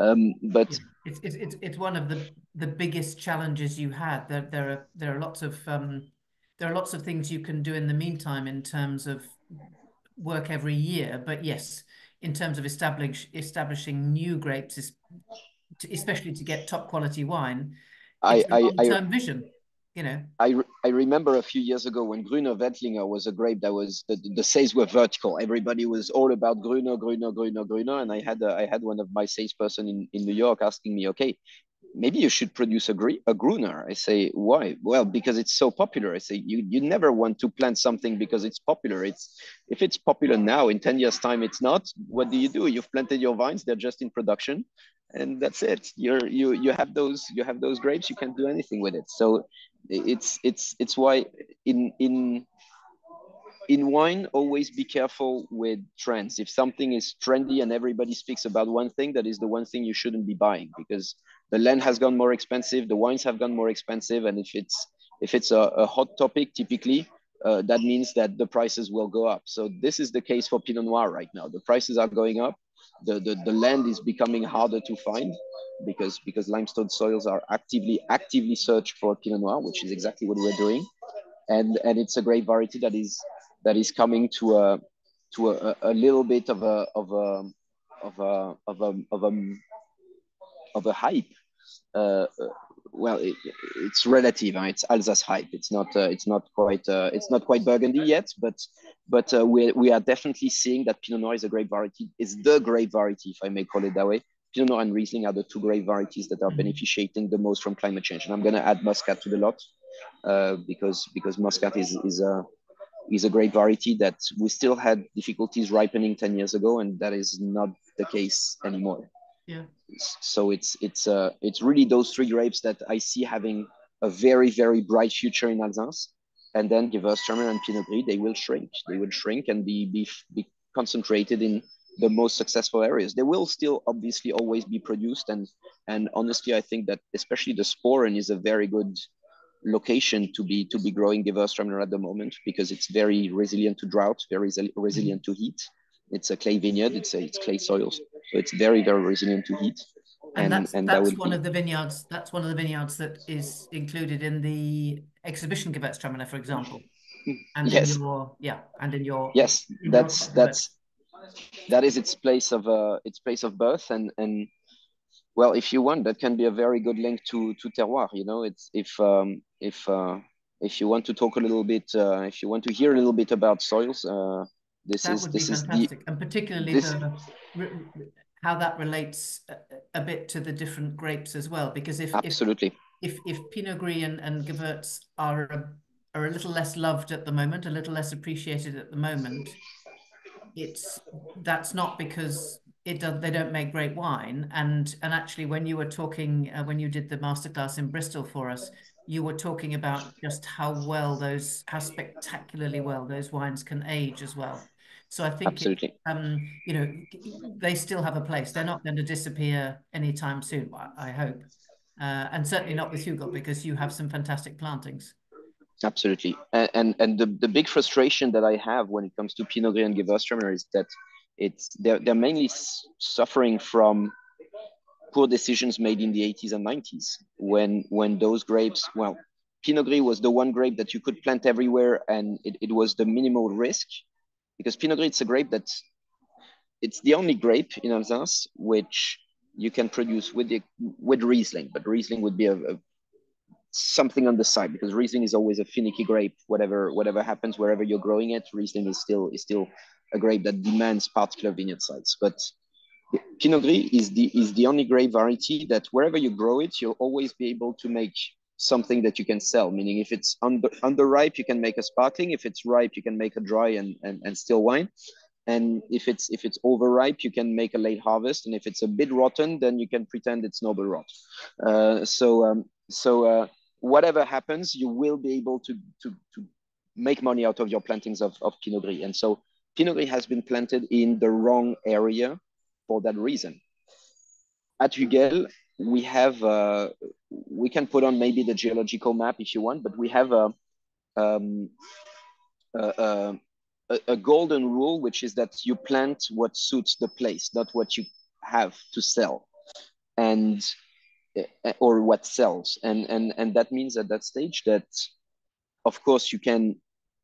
Um, but it's, it's it's it's one of the the biggest challenges you had. There there are there are lots of um, there are lots of things you can do in the meantime in terms of work every year. But yes in terms of establish, establishing new grapes is especially to get top quality wine I, I, I, vision you know. I, I remember a few years ago when Grüner Veltliner was a grape that was the, the sales were vertical. Everybody was all about Grüner, Grüner, Grüner, Grüner, and I had a, I had one of my salesperson in, in New York asking me, okay, maybe you should produce a, a Gruner. I say, why? Well, because it's so popular. I say, you, you never want to plant something because it's popular. It's if it's popular now, in 10 years time, it's not. What do you do? You've planted your vines, they're just in production and that's it. You're, you, you have those, you have those grapes, you can't do anything with it. So it's it's it's why in in in wine always be careful with trends if something is trendy and everybody speaks about one thing that is the one thing you shouldn't be buying because the land has gone more expensive the wines have gone more expensive and if it's if it's a, a hot topic typically uh, that means that the prices will go up so this is the case for pinot noir right now the prices are going up the, the, the land is becoming harder to find because because limestone soils are actively actively searched for Pinot Noir, which is exactly what we're doing, and and it's a great variety that is that is coming to a to a, a little bit of a of a of a of a of a, of a hype. Uh, well, it, it's relative. Huh? It's Alsace hype. It's not. Uh, it's not quite. Uh, it's not quite Burgundy yet, but but uh, we we are definitely seeing that Pinot Noir is a great variety. Is the great variety, if I may call it that way. Pinot Noir and Riesling are the two great varieties that are mm-hmm. beneficiating the most from climate change. And I'm going to add Muscat to the lot uh, because because Muscat is is a is a great variety that we still had difficulties ripening 10 years ago, and that is not the case anymore. So it's it's uh it's really those three grapes that I see having a very very bright future in Alsace, and then Gewürztraminer and Pinot Gris they will shrink. They will shrink and be be, be concentrated in the most successful areas. They will still obviously always be produced, and and honestly, I think that especially the Sporen is a very good location to be to be growing Gewürztraminer at the moment because it's very resilient to drought, very resilient to heat. It's a clay vineyard. It's a, it's clay soils, so it's very very resilient to heat. And, and that's, and that's that one be... of the vineyards. That's one of the vineyards that is included in the exhibition Gewürztraminer, for example. And yes. in your yeah, and in your yes, that's that's that is its place of uh, its place of birth and and well if you want that can be a very good link to to terroir you know it's if um, if uh, if you want to talk a little bit uh, if you want to hear a little bit about soils uh, this that is would this be fantastic. is the, and particularly this, the, how that relates a, a, bit to the different grapes as well because if absolutely if if, if pinot gris and, and gewurz are a, are a little less loved at the moment a little less appreciated at the moment it's that's not because it does they don't make great wine and and actually when you were talking uh, when you did the masterclass in bristol for us you were talking about just how well those, how spectacularly well those wines can age as well. So I think, absolutely, um, you know, they still have a place. They're not going to disappear anytime soon. I, I hope, uh, and certainly not with Hugel because you have some fantastic plantings. Absolutely, and and, and the, the big frustration that I have when it comes to Pinot Gris and Gewürztraminer is that it's they're they're mainly suffering from poor decisions made in the 80s and 90s when when those grapes well pinot gris was the one grape that you could plant everywhere and it, it was the minimal risk because pinot gris it's a grape that it's the only grape in alsace which you can produce with the with riesling but riesling would be a, a something on the side because riesling is always a finicky grape. Whatever whatever happens wherever you're growing it riesling is still is still a grape that demands particular vineyard sites. But Pinot Gris is the is the only grape variety that wherever you grow it, you'll always be able to make something that you can sell. Meaning, if it's under under ripe, you can make a sparkling. If it's ripe, you can make a dry and and, and still wine. And if it's if it's overripe, you can make a late harvest. And if it's a bit rotten, then you can pretend it's noble rot. Uh, so um, so uh, whatever happens, you will be able to to to make money out of your plantings of, of Pinot Gris. And so Pinot Gris has been planted in the wrong area for that reason. At Hugel, we have, uh, we can put on maybe the geological map if you want, but we have a, um, a, a, a golden rule, which is that you plant what suits the place, not what you have to sell. And or what sells and and and that means at that stage that of course you can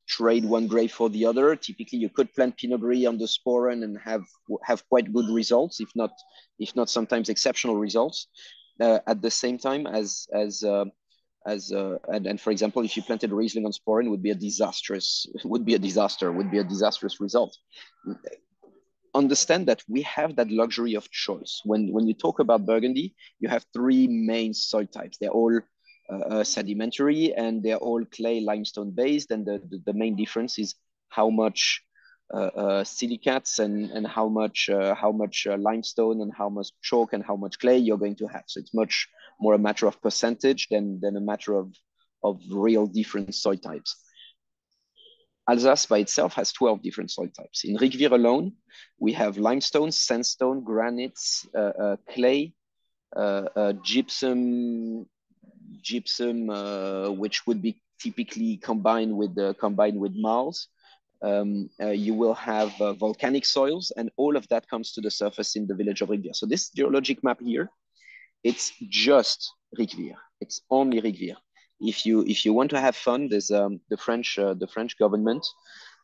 trade one grape for the other. Typically, you could plant Pinot Gris on the sporen and have have quite good results, if not if not sometimes exceptional results. Uh, at the same time as as uh, as uh, and, and for example, if you planted Riesling on sporen, would be a disastrous *laughs* would be a disaster would be a disastrous result. Understand that we have that luxury of choice. When when you talk about Burgundy, you have three main soil types. They're all uh, uh, sedimentary and they're all clay limestone based. And the, the, the main difference is how much uh, silicates and, and how much, how much limestone and how much chalk and how much clay you're going to have. So it's much more a matter of percentage than, than a matter of, of real different soil types. Alsace by itself has 12 different soil types. In Riquewihr alone, we have limestone, sandstone, granites, uh, uh, clay, uh, gypsum, gypsum, uh, which would be typically combined with the combined with marls. Um, uh, you will have uh, volcanic soils, and all of that comes to the surface in the village of Riquewihr. So this geologic map here, it's just Riquewihr. It's only Riquewihr. If you if you want to have fun, there's um, the French uh, the French government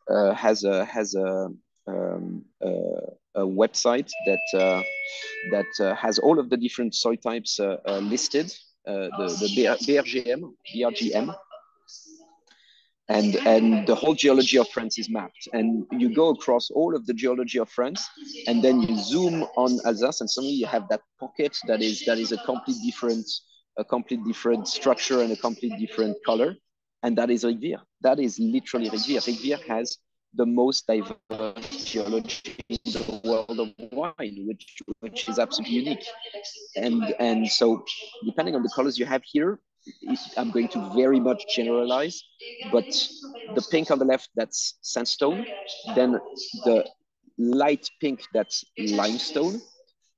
uh, has a has a um, a website that uh, that uh, has all of the different soil types uh, listed uh, the, the BRGM, BRGM, and and the whole geology of France is mapped. And you go across all of the geology of France, and then you zoom on Alsace, and suddenly you have that pocket that is that is a complete different a complete different structure and a complete different color, and that is Riquewihr. That is literally Riquewihr. Riquewihr has the most diverse geology in the world of wine, which which is absolutely unique. And and so depending on the colors you have here, I'm going to very much generalize, but the pink on the left, that's sandstone. Then the light pink, that's limestone.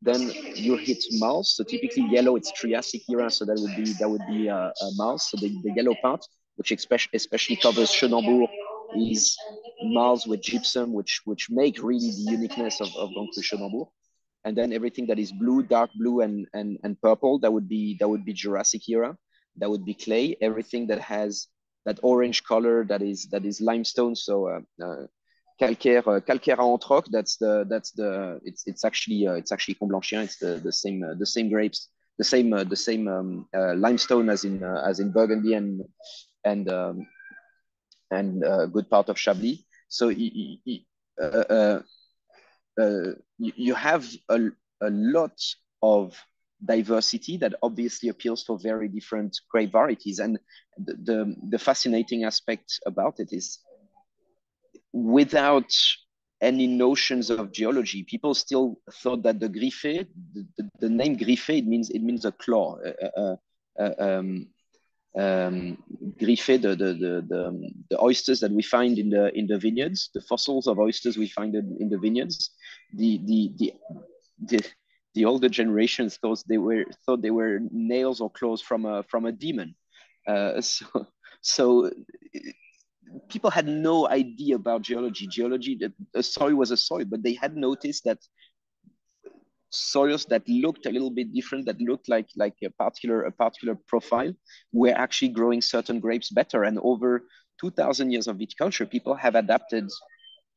Then you hit marls. So typically yellow, it's Triassic era. So that would be that would be uh, a marls. So the, the yellow part, which especially, especially covers Schoenenbourg, is marls with gypsum, which which make really the uniqueness of, of Grand Cru. And then everything that is blue, dark blue, and, and, and purple, that would be that would be Jurassic era. That would be clay. Everything that has that orange color, that is that is limestone. So uh, uh, calcaire, uh, calcaire à That's the that's the it's it's actually uh, it's actually Comblanchien. It's the the same uh, the same grapes, the same uh, the same um, uh, limestone as in uh, as in Burgundy and and um, and a good part of Chablis. So uh, uh, uh, you have a, a lot of diversity that obviously appeals for very different grape varieties. And the, the, the, fascinating aspect about it is without any notions of geology, people still thought that the griffé, the, the, name griffé, it means, it means a claw. Um, um, the, the, the, the, oysters that we find in the in the vineyards, the fossils of oysters we find in, in the vineyards. The, the, the, the, the older generations thought they were thought they were nails or claws from a from a demon. Uh, *laughs* so so people had no idea about geology. Geology, the soil was a soil, but they had noticed that soils that looked a little bit different, that looked like like a particular a particular profile, were actually growing certain grapes better. And over 2,000 years of viticulture, people have adapted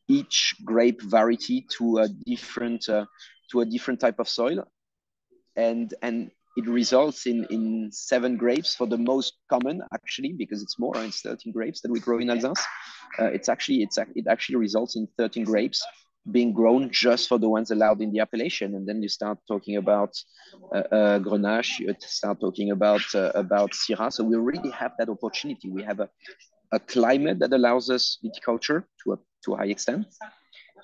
each grape variety to a different uh, to a different type of soil, and and it results in in seven grapes for the most common actually because it's more it's 13 grapes that we grow in Alsace. Uh, it's actually it's it actually results in 13 grapes being grown just for the ones allowed in the appellation. And then you start talking about uh, uh, Grenache, you start talking about uh, about Syrah. So we really have that opportunity. We have a, a climate that allows us viticulture to a, to a high extent.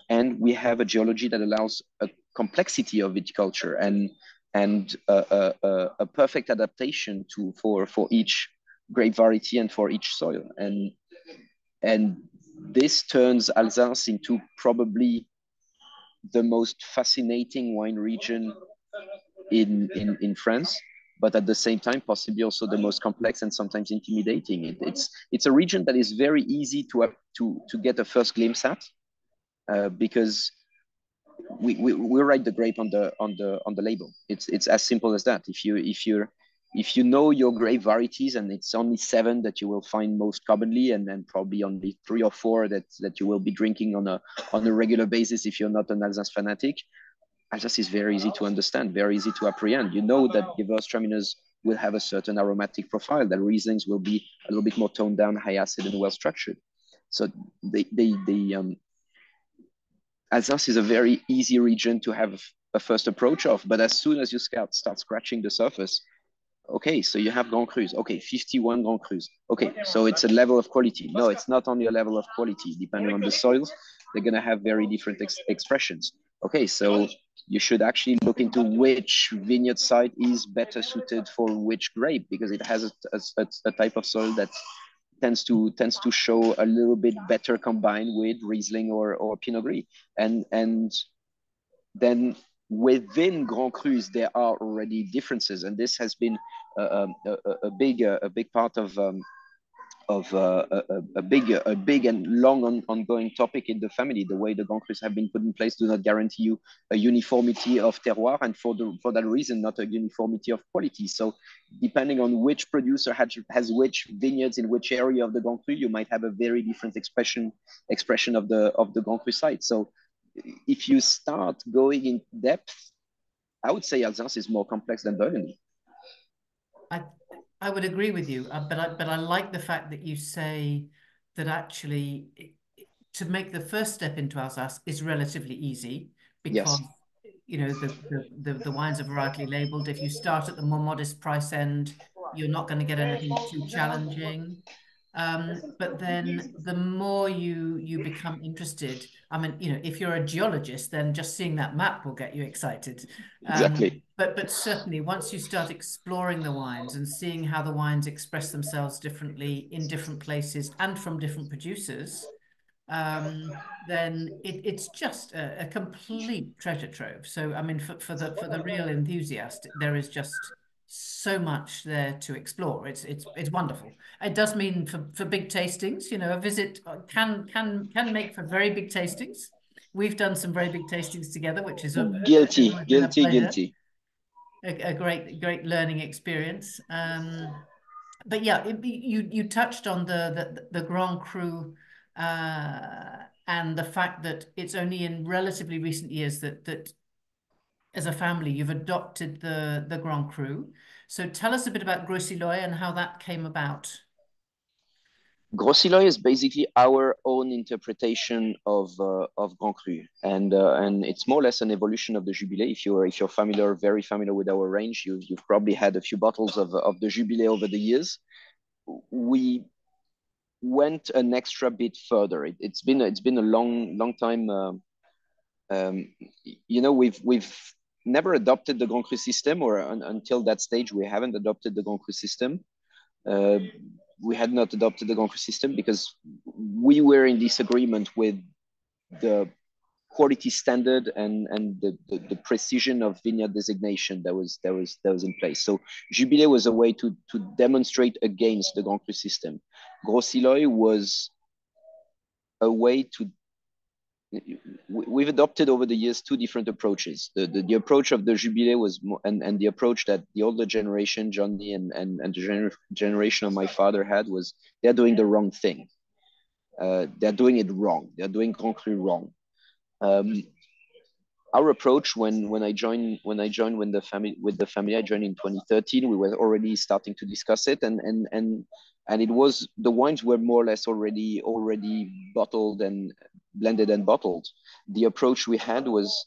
And we have a geology that allows a complexity of viticulture and and a, a, a perfect adaptation to for for each grape variety and for each soil. And and this turns Alsace into probably the most fascinating wine region in, in, in France, but at the same time, possibly also the most complex and sometimes intimidating. It, it's, it's a region that is very easy to, to, to get a first glimpse at uh, because we, we, we write the grape on the, on, the, on the label. It's, it's as simple as that. If, you, if you're if you know your grape varieties and it's only seven that you will find most commonly and then probably only three or four that that you will be drinking on a on a regular basis if you're not an Alsace fanatic Alsace is very easy to understand very easy to apprehend. You know that Gewürztraminers will have a certain aromatic profile that Rieslings will be a little bit more toned down high acid and well structured. So they they, they um Alsace is a very easy region to have a first approach of but as soon as you start, start scratching the surface Okay, so you have Grand Crus. Okay, 51 Grand Crus. Okay, so it's a level of quality. No, it's not only a level of quality. Depending on the soils, they're going to have very different ex expressions. Okay, so you should actually look into which vineyard site is better suited for which grape because it has a, a, a type of soil that tends to tends to show a little bit better combined with Riesling or, or Pinot Gris. And, and then within Grand Crus, there are already differences, and this has been um, a, a, big a big part of um, of uh, a, a, big a big and long on, ongoing topic in the family. The way the Grand Crus have been put in place do not guarantee you a uniformity of terroir, and for the for that reason, not a uniformity of quality. So, depending on which producer has has which vineyards in which area of the Grand Cru, you might have a very different expression expression of the of the Grand Cru site. So if you start going in depth, I would say Alsace is more complex than Burgundy. I I would agree with you, uh, but I but I like the fact that you say that actually to make the first step into Alsace is relatively easy because yes. you know the, the, the the wines are varietally labeled. If you start at the more modest price end, you're not going to get anything too challenging. Um, but then the more you you become interested, I mean, you know, if you're a geologist, then just seeing that map will get you excited. Um, exactly. But but certainly, once you start exploring the wines and seeing how the wines express themselves differently in different places and from different producers, um, then it, it's just a, a, complete treasure trove. So I mean, for, for the for the real enthusiast, there is just so much there to explore. It's it's it's wonderful. It does mean for, for big tastings, you know, a visit can can can make for very big tastings. We've done some very big tastings together, which is a, guilty, a, guilty, guilty. A, a, great great learning experience. Um, but yeah, it, you you touched on the the, the Grand Cru. Uh, and the fact that it's only in relatively recent years that that as a family, you've adopted the, the Grand Cru. So tell us a bit about Grossi Laüe and how that came about. Grossi Laüe is basically our own interpretation of uh, of Grand Cru, and uh, and it's more or less an evolution of the Jubilé. If you're if you're familiar, very familiar with our range, you've you've probably had a few bottles of of the Jubilé over the years. We went an extra bit further. It, has been it's been a long long time. Uh, um, you know, we've we've never adopted the Grand Cru system, or un, until that stage, we haven't adopted the Grand Cru system. Uh, we had not adopted the Grand Cru system because we were in disagreement with the quality standard and and the, the, the, precision of vineyard designation that was that was that was in place. So Jubilé was a way to to demonstrate against the Grand Cru system. Grossi Laüe was a way to we've adopted over the years two different approaches. The, the, the approach of the Jubilee was more, and, and the approach that the older generation, Johnny and, and, and the gener generation of my father had was they're doing the wrong thing. Uh, they're doing it wrong. They're doing Cru wrong. Um, our approach when when I joined when I joined when the family with the family I joined in 2013, we were already starting to discuss it and and and and it was the wines were more or less already already bottled and blended and bottled. The approach we had was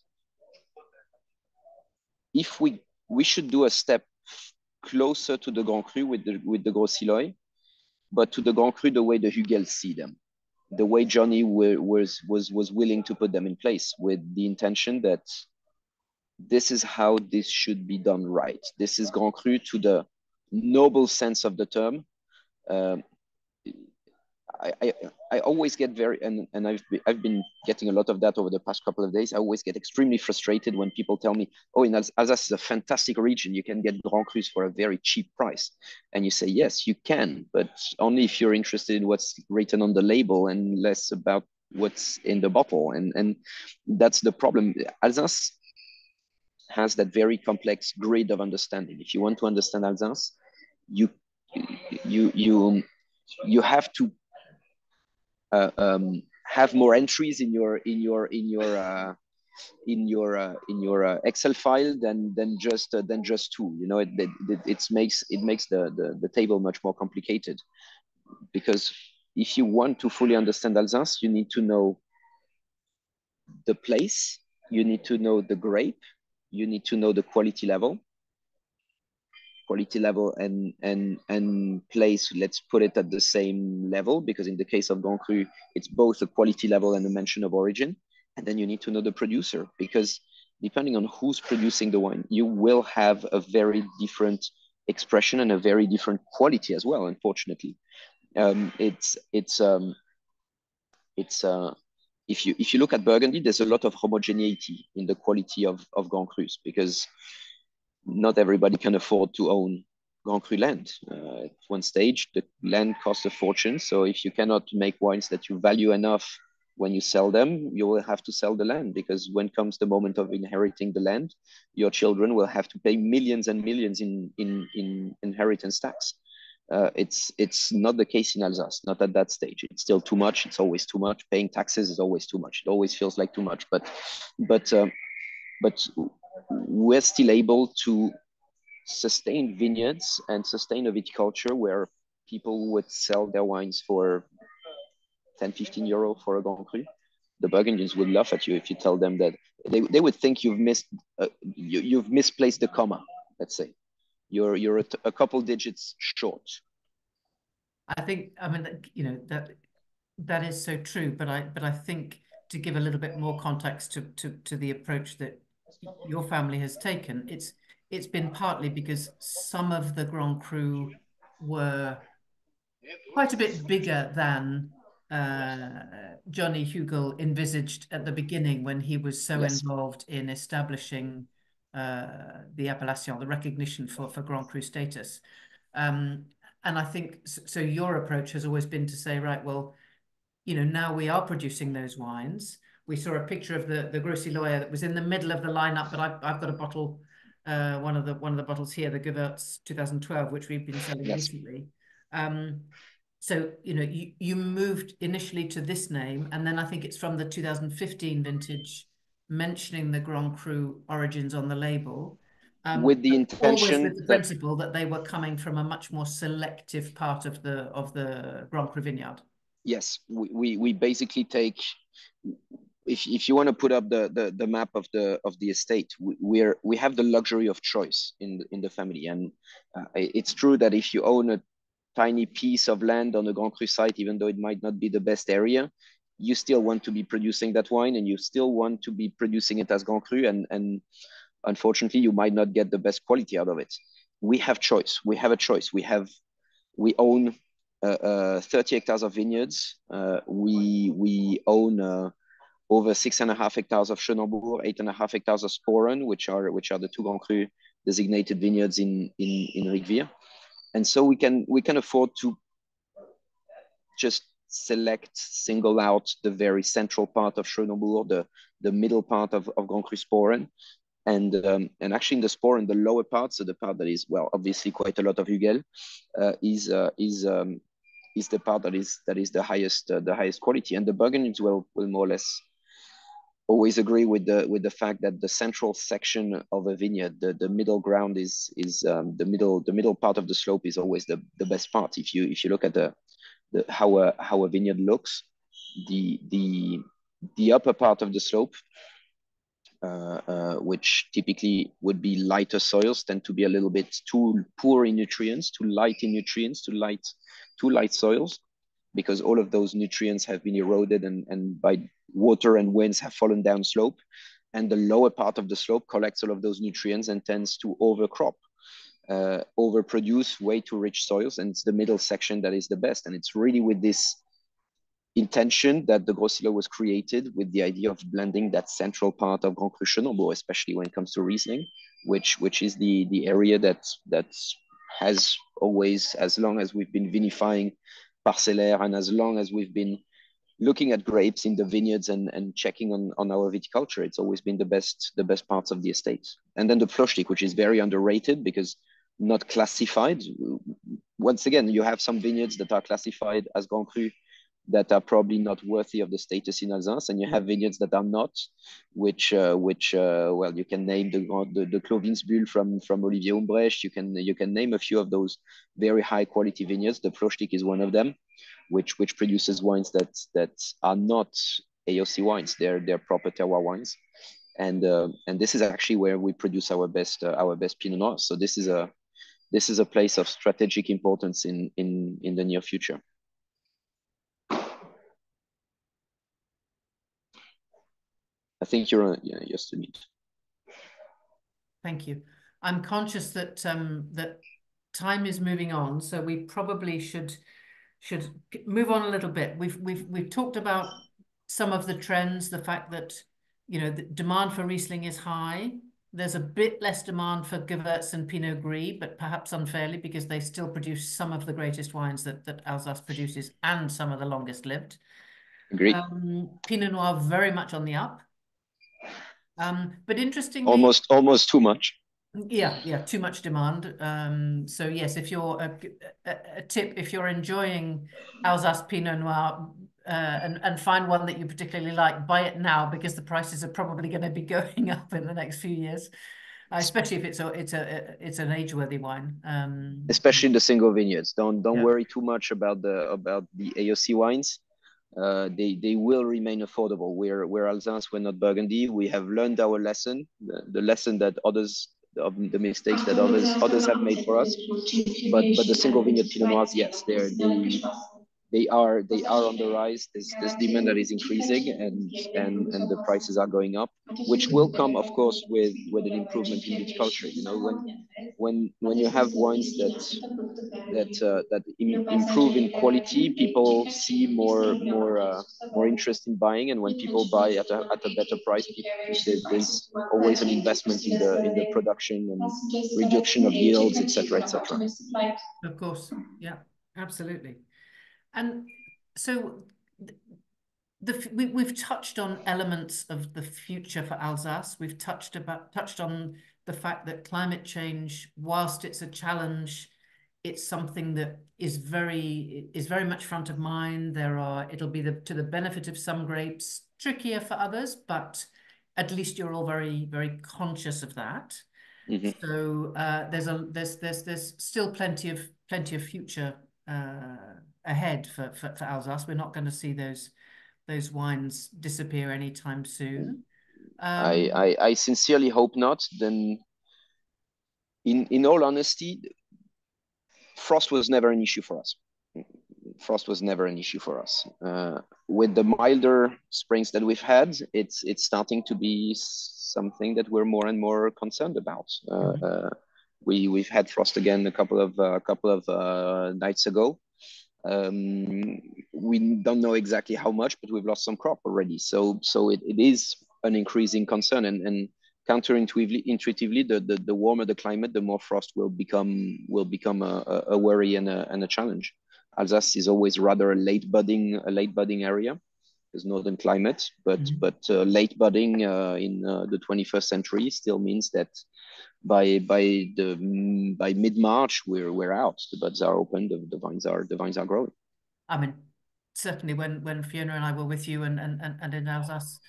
if we we should do a step closer to the Grand Cru with the with the Grossi Laüe, but to the Grand Cru the way the Hugel see them, the way Johnny was was was willing to put them in place with the intention that this is how this should be done right. This is Grand Cru to the noble sense of the term. Um, I, I, always get very and, and I've been, I've been getting a lot of that over the past couple of days. I always get extremely frustrated when people tell me, "Oh, in Alsace is a fantastic region. You can get Grand Crus for a very cheap price." And you say, "Yes, you can, but only if you're interested in what's written on the label and less about what's in the bottle." And and that's the problem. Alsace has that very complex grid of understanding. If you want to understand Alsace, you you you you have to uh, um, have more entries in your in your in your uh, in your uh, in your uh, Excel file than than just uh, than just two. You know, it, it it makes it makes the, the the table much more complicated because if you want to fully understand Alsace, you need to know the place, you need to know the grape, you need to know the quality level, quality level and and and place let's put it at the same level because in the case of Grand Cru it's both a quality level and a mention of origin. And then you need to know the producer because depending on who's producing the wine you will have a very different expression and a very different quality as well unfortunately. Um, it's it's um, it's uh, if you if you look at Burgundy, there's a lot of homogeneity in the quality of of Grand Crus because not everybody can afford to own Grand Cru land. Uh, at one stage, the land costs a fortune. So if you cannot make wines that you value enough when you sell them, you will have to sell the land because when comes the moment of inheriting the land, your children will have to pay millions and millions in in, in inheritance tax. Uh, it's it's not the case in Alsace, not at that stage. It's still too much. It's always too much. Paying taxes is always too much. It always feels like too much. But but uh, but we're still able to sustain vineyards and sustain a viticulture where people would sell their wines for 10, 15 euro for a Grand Cru. The Burgundians would laugh at you if you tell them that they, they would think you've missed uh, you, you've misplaced the comma. Let's say you're you're a, a couple digits short. I think I mean you know that that is so true, but I but I think to give a little bit more context to to to the approach that your family has taken, it's it's been partly because some of the Grand Cru were quite a bit bigger than uh, Johnny Hugel envisaged at the beginning when he was so yes. involved in establishing uh, the appellation, the recognition for, for Grand Cru status. Um, and I think, so your approach has always been to say, right, well, you know, now we are producing those wines we saw a picture of the the Grossi Laüe that was in the middle of the lineup, but I've I've got a bottle, uh, one of the one of the bottles here, the Gewurz 2012, which we've been selling yes. recently. Um, so you know, you you moved initially to this name, and then I think it's from the 2015 vintage, mentioning the Grand Cru origins on the label. Um, with the intention with the that... principle that they were coming from a much more selective part of the of the Grand Cru vineyard. Yes, we, we, we basically take if, if you want to put up the, the, the map of the of the estate, we, we're we have the luxury of choice in the, in the family, and uh, it's true that if you own a tiny piece of land on a Grand Cru site, even though it might not be the best area, you still want to be producing that wine, and you still want to be producing it as Grand Cru, and and unfortunately, you might not get the best quality out of it. We have choice. We have a choice. We have we own uh, uh, 30 hectares of vineyards. Uh, we we own over six and a half hectares of Schoenenbourg, eight and a half hectares of Sporen, which are which are the two Grand Cru designated vineyards in in in Riquewihr. And so we can we can afford to just select, single out the very central part of Schoenenbourg, the the middle part of, of Grand Cru Sporen, and um, and actually in the Sporen, the lower part, so the part that is well, obviously quite a lot of Hugel, uh, is uh, is um, is the part that is that is the highest uh, the highest quality, and the Burgundians will will more or less always agree with the with the fact that the central section of a vineyard, the, the middle ground is is um, the middle the middle part of the slope is always the, the best part. If you if you look at the, the how a how a vineyard looks, the the the upper part of the slope uh, uh, which typically would be lighter soils, tend to be a little bit too poor in nutrients, too light in nutrients, too light, too light soils, because all of those nutrients have been eroded and, and by water and winds have fallen down slope. And the lower part of the slope collects all of those nutrients and tends to overcrop, uh, overproduce way too rich soils. And it's the middle section that is the best. And it's really with this intention that the Grossi Laüe was created with the idea of blending that central part of Grand Cru Schoenenbourg, especially when it comes to Riesling, which which is the the area that that has always, as long as we've been vinifying parcellaire and as long as we've been looking at grapes in the vineyards and, and checking on, on our viticulture, it's always been the best the best parts of the estate. And then the Pflostig, which is very underrated because not classified. Once again, you have some vineyards that are classified as Grand Cru that are probably not worthy of the status in Alsace, and you have vineyards that are not, which uh, which uh, well you can name the the, the Clos from from Olivier Humbrecht. You can you can name a few of those very high quality vineyards. The Pflostig is one of them, which which produces wines that that are not AOC wines. They're they're proper terroir wines, and uh, and this is actually where we produce our best uh, our best Pinot Noir. So this is a this is a place of strategic importance in in in the near future. I think you're on, yeah, yes meet. Thank you. I'm conscious that um, that time is moving on, so we probably should should move on a little bit. We've we've we've talked about some of the trends, the fact that you know the demand for Riesling is high. There's a bit less demand for Gewurz and Pinot Gris, but perhaps unfairly because they still produce some of the greatest wines that that Alsace produces and some of the longest lived. Agreed. Um, Pinot Noir very much on the up. Um, but interestingly, almost almost too much. Yeah, yeah, too much demand. Um, so yes, if you're a, a, a, tip, if you're enjoying Alsace Pinot Noir uh, and and find one that you particularly like, buy it now because the prices are probably going to be *laughs* going up in the next few years. Uh, especially if it's a it's a it's an age-worthy wine. Um, especially in the single vineyards. Don't don't yeah. worry too much about the about the AOC wines uh, they they will remain affordable. We're we're Alsace, we're not Burgundy. We have learned our lesson, the, the lesson that others of the mistakes that others others have made for us. But but the single vineyard Pinot Noirs, yes, they're they they are they are on the rise. There's this demand that is increasing, and and and the prices are going up, which will come, of course, with with an improvement in viticulture. You know, when when when you have wines that that uh, that Im improve in quality, people see more more uh, more interest in buying, and when people buy at a at a better price, there's always an investment in the in the production and reduction of yields, etc., etc. Of course, yeah, absolutely. And so the, we, we've touched on elements of the future for Alsace. We've touched about touched on the fact that climate change, whilst it's a challenge, it's something that is very is very much front of mind. There are it'll be the to the benefit of some grapes, trickier for others, but at least you're all very very conscious of that. Mm -hmm. So uh, there's a there's there's there's still plenty of plenty of future uh, ahead for, for, for Alsace. We're not going to see those those wines disappear anytime soon. Um, I, I, I sincerely hope not. Then, in in all honesty, frost was never an issue for us. Frost was never an issue for us. Uh, with the milder springs that we've had, it's it's starting to be something that we're more and more concerned about. Uh, mm -hmm. uh, We we've had frost again a couple of a uh, couple of uh, nights ago. Um, we don't know exactly how much, but we've lost some crop already. So so it, it is an increasing concern, and and counterintuitively, intuitively, the, the the warmer the climate, the more frost will become will become a, a worry and a and a challenge. Alsace is always rather a late budding a late budding area because northern climate, but mm-hmm. but uh, late budding uh, in uh, the 21st century still means that by by the by mid March we're we're out. The buds are open. The, the vines are the vines are growing. I mean, certainly when when Fiona and I were with you and and and in Alsace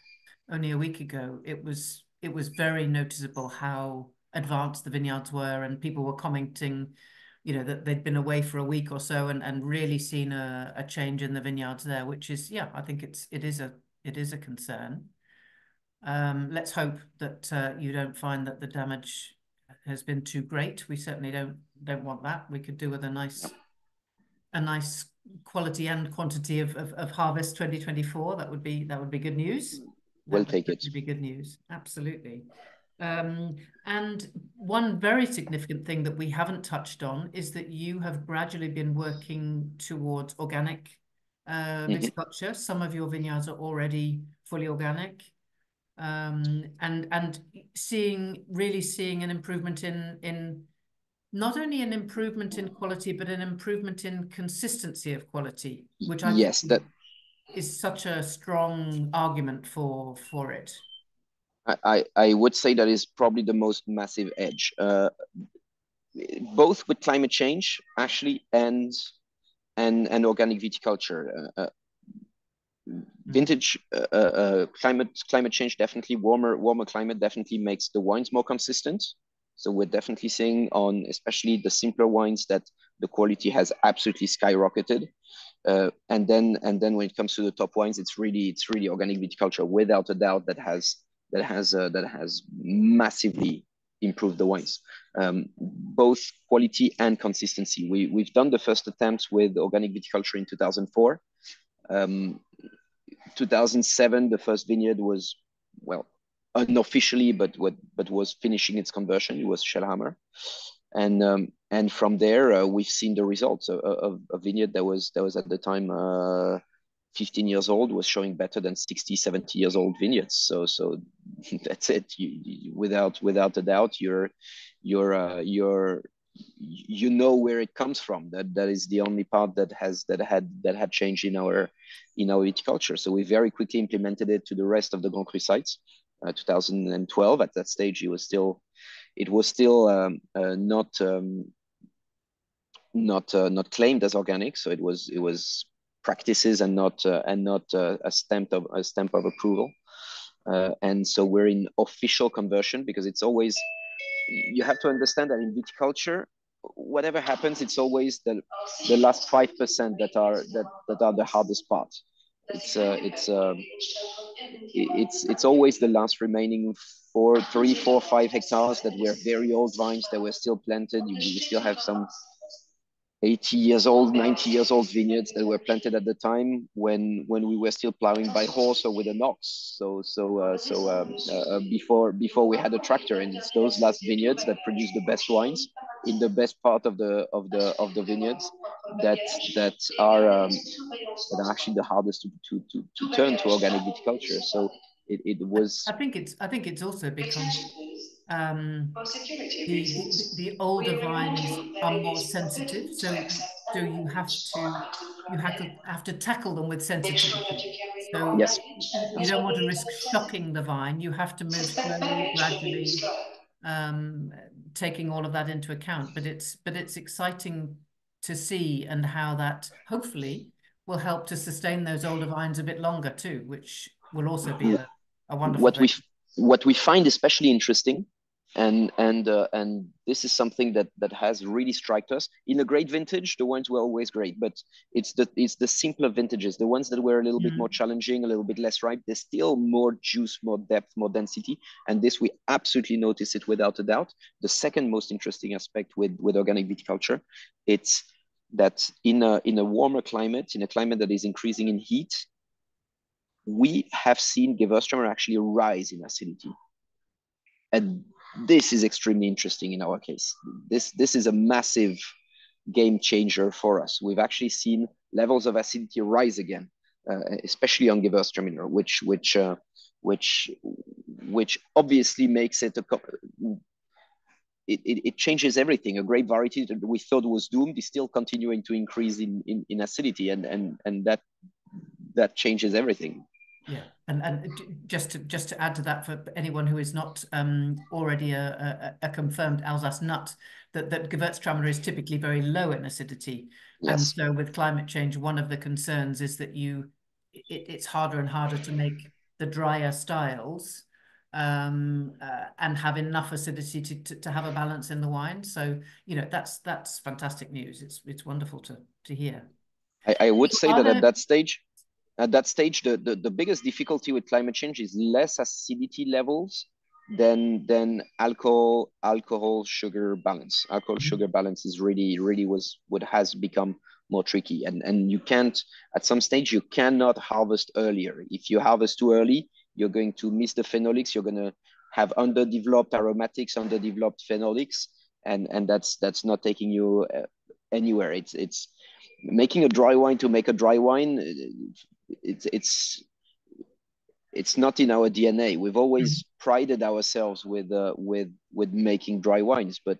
only a week ago, it was it was very noticeable how advanced the vineyards were, and people were commenting you know that they'd been away for a week or so and and really seen a, a change in the vineyards there which is yeah i think it's it is a it is a concern um, let's hope that uh, you don't find that the damage has been too great. We certainly don't don't want that. We could do with a nice a nice quality and quantity of, of, of harvest 2024 that would be that would be good news. We'll take it. Would be good news. Absolutely. Um, and one very significant thing that we haven't touched on is that you have gradually been working towards organic uh, mm-hmm. viticulture. Some of your vineyards are already fully organic, um, and and seeing really seeing an improvement in in not only an improvement in quality but an improvement in consistency of quality, which I yes that is such a strong argument for for it. I, I would say that is probably the most massive edge, uh, both with climate change actually and and and organic viticulture. Uh, uh vintage uh, uh, uh, climate climate change definitely warmer warmer climate definitely makes the wines more consistent. So we're definitely seeing on especially the simpler wines that the quality has absolutely skyrocketed. Uh, and then and then when it comes to the top wines, it's really it's really organic viticulture without a doubt that has that has uh, that has massively improved the wines, um, both quality and consistency. We we've done the first attempts with organic viticulture in 2004. Um, 2007, the first vineyard was well unofficially, but what but was finishing its conversion. It was Schoelhammer, and um, and from there uh, we've seen the results of, a vineyard that was that was at the time uh, 15 years old was showing better than 60 70 years old vineyards so so *laughs* that's it you, you, without without a doubt you're you're uh, you're you know where it comes from. That that is the only part that has that had that had changed in our in our viticulture so we very quickly implemented it to the rest of the Grand Cru sites. Uh, 2012 at that stage it was still it was still um, uh, not um, not uh, not claimed as organic. So it was it was practices and not uh, and not uh, a stamp of a stamp of approval. Uh, and so we're in official conversion because it's always you have to understand that in viticulture whatever happens it's always the the last five percent that are that that are the hardest part. It's uh, it's uh, it's it's always the last remaining four three four five hectares that were very old vines that were still planted. You, you still have some 80 years old, 90 years old vineyards that were planted at the time when when we were still plowing by horse or with an ox. So so uh, so uh, uh, before before we had a tractor, and it's those last vineyards that produce the best wines in the best part of the of the of the vineyards that that are um, that are actually the hardest to to to, to turn to organic viticulture. So it, it was. I think it's I think it's also because um, the, the, the older vines are more sensitive, so so you have to you have to have to tackle them with sensitivity. So yes. you don't want to risk shocking the vine. You have to move slowly, gradually, um, taking all of that into account. But it's but it's exciting to see and how that hopefully will help to sustain those older vines a bit longer too, which will also be a, a wonderful. What thing. we what we find especially interesting and and uh, and this is something that that has really struck us. In a great vintage the wines were always great but it's the it's the simpler vintages. The ones that were a little mm-hmm. bit more challenging a little bit less ripe there's still more juice more depth more density. And this we absolutely notice it without a doubt. The second most interesting aspect with with organic viticulture it's that in a in a warmer climate in a climate that is increasing in heat we have seen Gewürztraminer actually rise in acidity. And this is extremely interesting in our case. This this is a massive game changer for us. We've actually seen levels of acidity rise again, uh, especially on Gewürztraminer, which which uh, which which obviously makes it a it, it, it, changes everything. A grape variety that we thought was doomed is still continuing to increase in, in, in acidity, and, and, and that that changes everything. Yeah, and and just to just to add to that for anyone who is not um, already a, a, a, confirmed Alsace nut, that that Gewürztraminer is typically very low in acidity, yes. and so with climate change, one of the concerns is that you it, it's harder and harder to make the drier styles um, uh, and have enough acidity to, to, to have a balance in the wine. So you know that's that's fantastic news. It's it's wonderful to to hear. I, I would say Are that there... at that stage at that stage, the, the, the biggest difficulty with climate change is less acidity levels than than alcohol alcohol sugar balance. Alcohol mm-hmm. sugar balance is really really was what has become more tricky, and and you can't at some stage you cannot harvest earlier. If you harvest too early, you're going to miss the phenolics. You're going to have underdeveloped aromatics, underdeveloped phenolics, and and that's that's not taking you uh, anywhere. It's it's making a dry wine to make a dry wine it's it's it's not in our DNA. We've always mm-hmm. prided ourselves with uh, with with making dry wines, but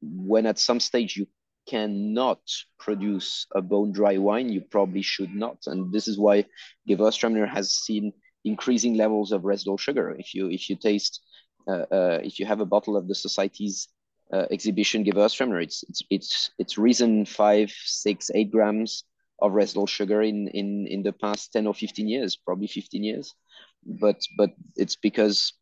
when at some stage you cannot produce a bone dry wine, you probably should not. And this is why Gewürztraminer has seen increasing levels of residual sugar. If you if you taste uh, uh, if you have a bottle of the society's uh, exhibition Gewürztraminer, it's it's it's it's risen five, six, eight grams of residual sugar in in in the past 10 or 15 years probably 15 years. But but it's because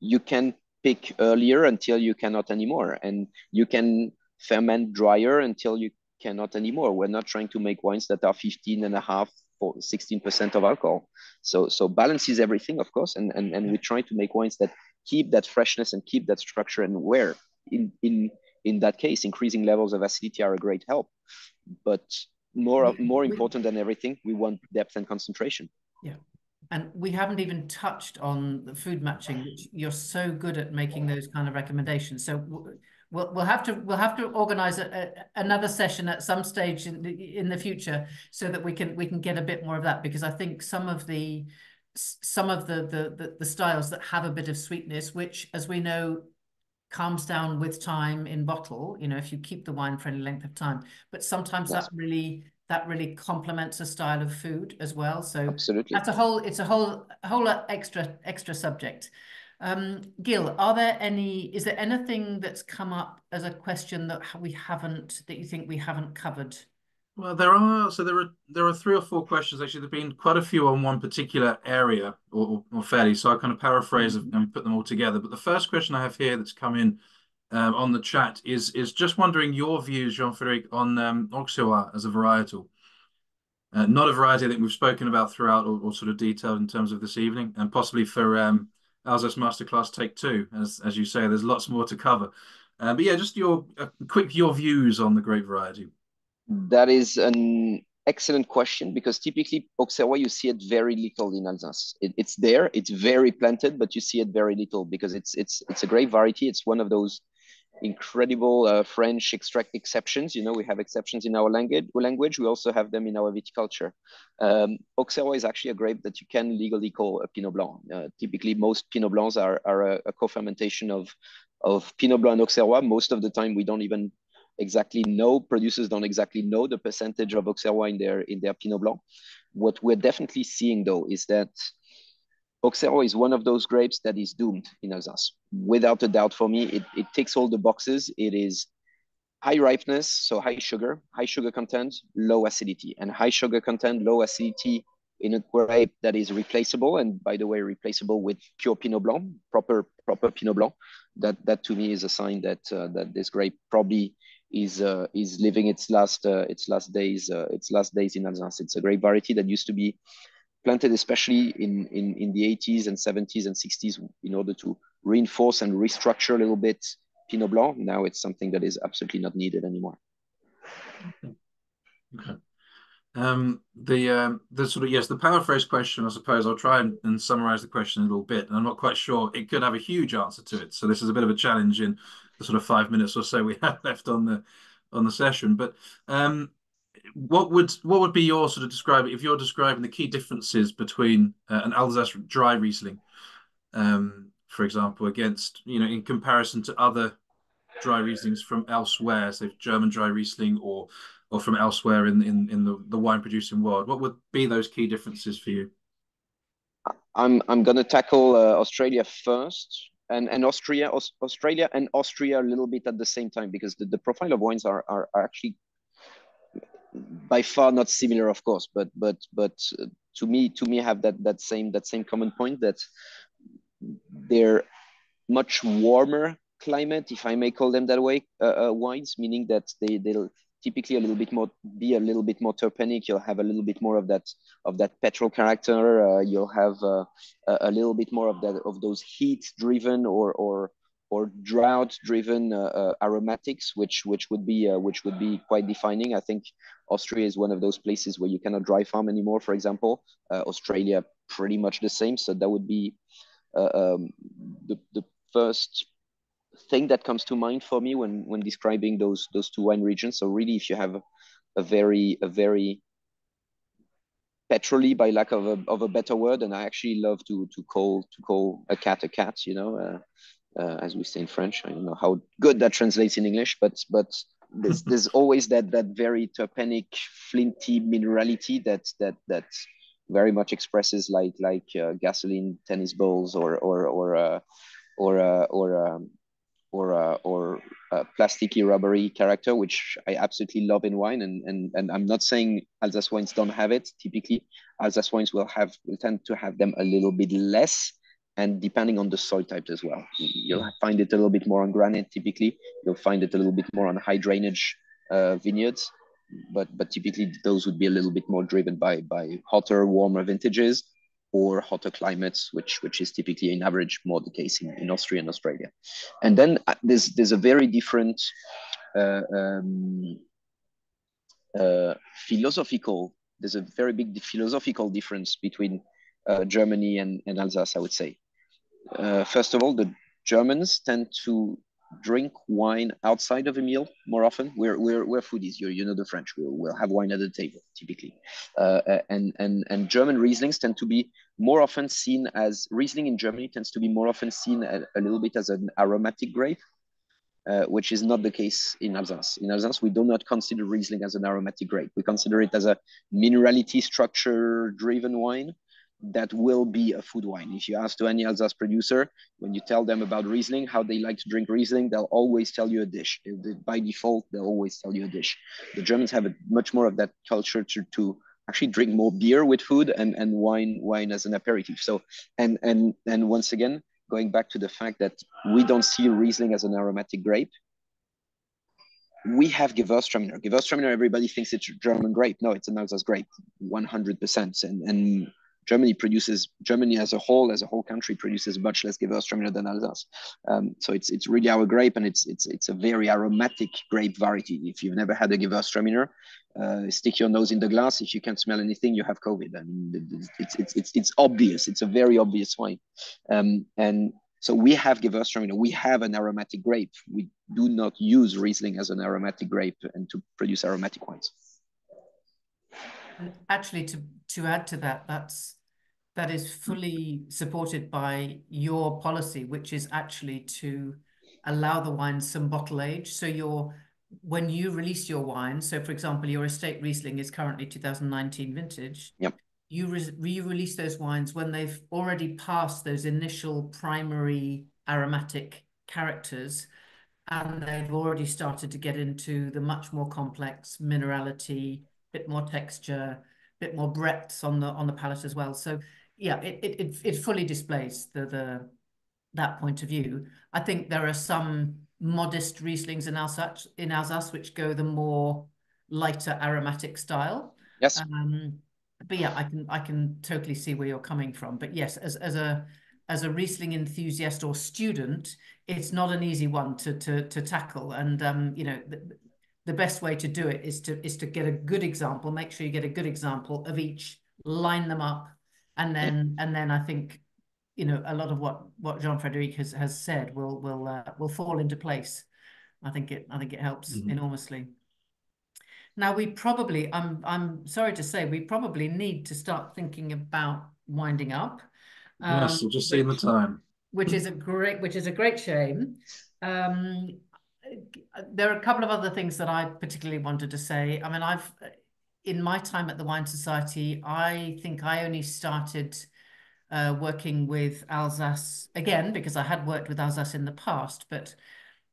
you can pick earlier until you cannot anymore. And you can ferment drier until you cannot anymore. We're not trying to make wines that are 15 and a half or 16% of alcohol. So so balance is everything of course. And and, and we try to make wines that keep that freshness and keep that structure and where in in in that case increasing levels of acidity are a great help. But more more important than everything we want depth and concentration. Yeah. And we haven't even touched on the food matching which you're so good at making those kind of recommendations. So we'll, we'll have to we'll have to organize a, a, another session at some stage in the, in the future so that we can we can get a bit more of that. Because i think some of the some of the the the, the styles that have a bit of sweetness which as we know calms down with time in bottle you know if you keep the wine for any length of time. But sometimes yes. that really that really complements a style of food as well. So absolutely. that's a whole it's a whole a whole extra extra subject. Um gil are there any is there anything that's come up as a question that we haven't that you think we haven't covered well, there are so there are there are three or four questions actually. There've been quite a few on one particular area or, or fairly. So I kind of paraphrase and put them all together. But the first question I have here that's come in um, on the chat is is just wondering your views, Jean-Frédéric, on um, as a varietal. Uh, not a variety that we've spoken about throughout or, or, sort of detailed in terms of this evening, and possibly for um, Alsace Masterclass Take Two, as as you say, there's lots more to cover. Uh, but yeah, just your uh, quick your views on the grape variety. That is an excellent question because typically Auxerrois, you see it very little in Alsace. It, it's there, it's very planted, but you see it very little because it's it's it's a great variety. It's one of those incredible uh, French extract exceptions. You know, we have exceptions in our language. Language. We also have them in our viticulture. Um, Auxerrois is actually a grape that you can legally call a Pinot Blanc. Uh, typically, most Pinot Blancs are, are a, a co-fermentation of of Pinot Blanc and Auxerrois. Most of the time, we don't even exactly know producers don't exactly know the percentage of Auxerrois in their in their Pinot Blanc. What we're definitely seeing though is that Auxerrois is one of those grapes that is doomed in Alsace. Without a doubt for me, it, it ticks all the boxes. It is high ripeness, so high sugar, high sugar content, low acidity, and high sugar content, low acidity in a grape that is replaceable. And by the way, replaceable with pure Pinot Blanc, proper proper Pinot Blanc. That that to me is a sign that uh, that this grape probably is uh, is living its last uh, its last days uh, its last days in Alsace. It's a great variety that used to be planted especially in, in, in the 80s and 70s and 60s in order to reinforce and restructure a little bit Pinot Blanc. Now it's something that is absolutely not needed anymore. Okay. okay. Um, the um, the sort of yes, the paraphrase question. I suppose I'll try and, and summarize the question a little bit, and I'm not quite sure it could have a huge answer to it. So this is a bit of a challenge in the sort of five minutes or so we *laughs* have left on the on the session. But um, what would what would be your sort of describe if you're describing the key differences between uh, an Alsace dry Riesling, um, for example, against you know in comparison to other dry Rieslings from elsewhere, say German dry Riesling or or from elsewhere in in, in the, the wine producing world? What would be those key differences for you? I'm I'm going to tackle uh, Australia first, and and Austria, Aus Australia and Austria a little bit at the same time because the, the profile of wines are, are, are actually by far not similar, of course, but but but uh, to me to me have that that same that same common point that they're much warmer climate, if I may call them that way, uh, uh, wines, meaning that they they'll typically a little bit more be a little bit more terpenic you'll have a little bit more of that of that petrol character. Uh, you'll have uh, a little bit more of that of those heat driven or or or drought driven uh, uh, aromatics which which would be uh, which would be quite defining. I think austria is one of those places where you cannot dry farm anymore for example. Australia pretty much the same. So that would be um, the, the first thing that comes to mind for me when when describing those those two wine regions. So really, if you have a, a very a very petrolly by lack of a, of a better word and i actually love to to call to call a cat a cat you know uh, uh, as we say in french i don't know how good that translates in english but but there's, there's *laughs* always that that very terpenic flinty minerality that that that very much expresses like like uh, gasoline tennis balls or or or uh, or uh, or um, or or a plasticky rubbery character, which I absolutely love in wine. And and and I'm not saying Alsace wines don't have it. Typically, Alsace wines will have will tend to have them a little bit less, and depending on the soil type as well. You'll find it a little bit more on granite. Typically, you'll find it a little bit more on high drainage uh, vineyards. But but typically those would be a little bit more driven by by hotter, warmer vintages or hotter climates, which which is typically in average more the case in, in Austria and Australia. And then uh, there's there's a very different uh, um, uh, philosophical. There's a very big philosophical difference between uh, Germany and, and Alsace, I would say. Uh, first of all, the Germans tend to drink wine outside of a meal more often. We're we're, we're foodies. You you know the French. We'll, we'll have wine at the table typically, uh, and and and German Rieslings tend to be more often seen as Riesling in Germany tends to be more often seen a, a little bit as an aromatic grape. Uh, which is not the case in Alsace. In Alsace, we do not consider Riesling as an aromatic grape. We consider it as a minerality structure driven wine that will be a food wine. If you ask to any Alsace producer, when you tell them about Riesling, how they like to drink Riesling, they'll always tell you a dish. By default, they'll always tell you a dish. The Germans have a, much more of that culture to, to actually drink more beer with food and, and wine wine as an aperitif. So and and and once again, going back to the fact that we don't see Riesling as an aromatic grape. We have Gewürztraminer. Gewürztraminer, everybody thinks it's a German grape. No, it's an Alsace grape, 100%. And, and Germany produces Germany as a whole, as a whole country, produces much less Gewürztraminer than Alsace. Um, so it's it's really our grape, and it's it's it's a very aromatic grape variety. If you've never had a Gewürztraminer, uh, stick your nose in the glass. If you can't smell anything, you have COVID. I mean, it's it's it's it's obvious. It's a very obvious wine, um, and so we have Gewürztraminer. We have an aromatic grape. We do not use Riesling as an aromatic grape and to produce aromatic wines. Actually, to to add to that, that's that is fully supported by your policy, which is actually to allow the wine some bottle age. So your when you release your wine, so for example, your estate Riesling is currently 2019 vintage. Yep. You re release those wines when they've already passed those initial primary aromatic characters and they've already started to get into the much more complex minerality, a bit more texture, a bit more breadth on the on the palate as well. So yeah, it, it, it fully displays the, the that point of view. I think there are some modest Rieslings in Alsace, in Alsace which go the more lighter aromatic style. Yes. Um, but yeah, I can I can totally see where you're coming from. But yes, as as a as a Riesling enthusiast or student, it's not an easy one to to to tackle. And um, you know, the best way to do it is to is to get a good example. Make sure you get a good example of each, line them up, and then and then I think you know a lot of what what Jean Frédéric has has said will will uh, will fall into place. I think it I think it helps mm -hmm. enormously. Now we probably I'm I'm sorry to say we probably need to start thinking about winding up. Um, yes, we've just seen the time. Which is a great which is a great shame. Um, there are a couple of other things that I particularly wanted to say. I mean, I've in my time at the Wine Society, I think I only started uh, working with Alsace again because I had worked with Alsace in the past, but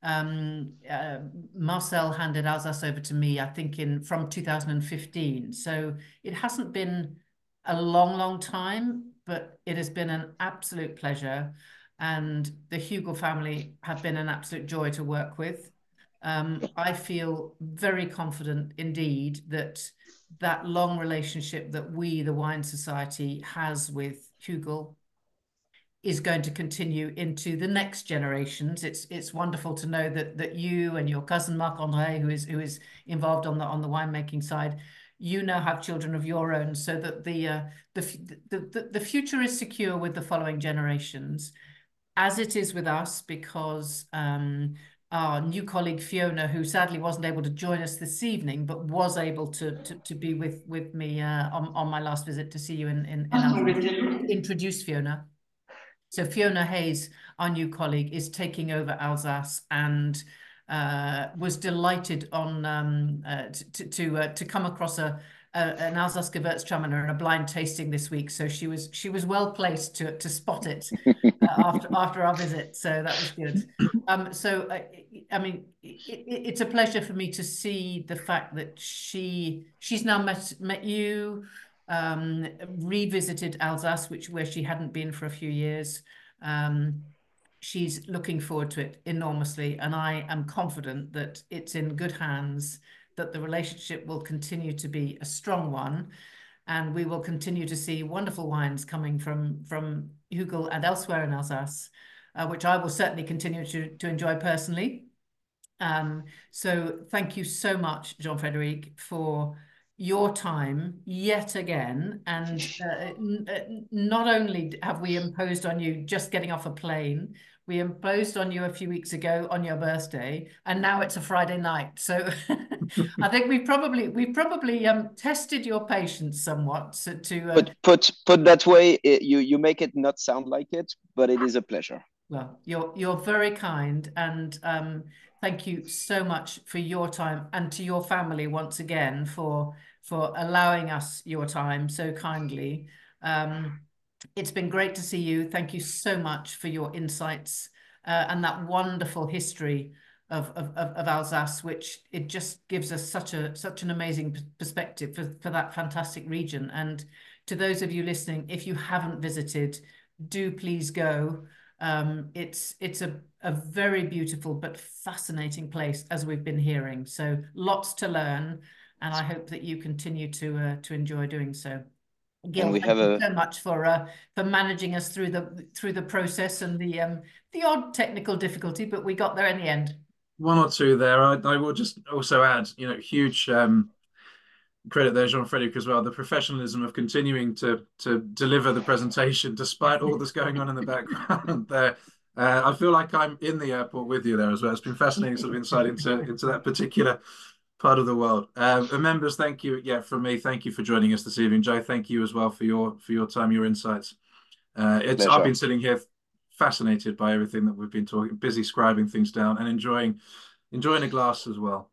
um, uh, Marcel handed Alsace over to me, I think in from 2015. So it hasn't been a long, long time, but it has been an absolute pleasure. And the Hugel family have been an absolute joy to work with. Um, I feel very confident indeed that that long relationship that we, the Wine Society, has with Hugel is going to continue into the next generations. It's it's wonderful to know that that you and your cousin Marc André, who is who is involved on the on the winemaking side, you now have children of your own, so that the uh, the, the the the future is secure with the following generations, as it is with us, because um, our new colleague Fiona, who sadly wasn't able to join us this evening, but was able to to, to be with with me uh, on on my last visit to see you in in, in oh, introduce Fiona. So Fiona Hayes, our new colleague, is taking over Alsace and uh, was delighted on um, uh, to to, uh, to come across a, a an Alsace Gewürztraminer and a blind tasting this week. So she was she was well placed to to spot it *laughs* after after our visit. So that was good. Um, so uh, I mean, it, it's a pleasure for me to see the fact that she she's now met met you um, revisited Alsace, which where she hadn't been for a few years. Um, she's looking forward to it enormously, and I am confident that it's in good hands. That the relationship will continue to be a strong one, and we will continue to see wonderful wines coming from from Hugel and elsewhere in Alsace, uh, which I will certainly continue to to enjoy personally. Um, so thank you so much, Jean Frédéric, for your time yet again and uh, uh not only have we imposed on you just getting off a plane we imposed on you a few weeks ago on your birthday and now it's a friday night so *laughs* i think we probably we probably um tested your patience somewhat to, to uh, put put put that way it, you you make it not sound like it but it is a pleasure well you're you're very kind and um thank you so much for your time and to your family once again for for allowing us your time so kindly. Um, it's been great to see you. Thank you so much for your insights uh, and that wonderful history of, of, of Alsace, which it just gives us such a such an amazing perspective for, for that fantastic region. And to those of you listening, if you haven't visited, do please go. Um, it's it's a a very beautiful but fascinating place, as we've been hearing. So lots to learn, and I hope that you continue to uh, to enjoy doing so. Again, we have a... so much for uh, for managing us through the through the process and the um, the odd technical difficulty, but we got there in the end. One or two there. I, I will just also add, you know, huge um, credit there, Jean-Frédéric, as well. The professionalism of continuing to to deliver the presentation despite all that's going on in the background *laughs* there. Uh, I feel like I'm in the airport with you there as well. It's been fascinating sort of insight into into that particular part of the world. Um, and members, thank you. Yeah, from me, thank you for joining us this evening. Jo, thank you as well for your for your time, your insights. Uh, it's I've been sitting here fascinated by everything that we've been talking, busy scribing things down and enjoying enjoying a glass as well.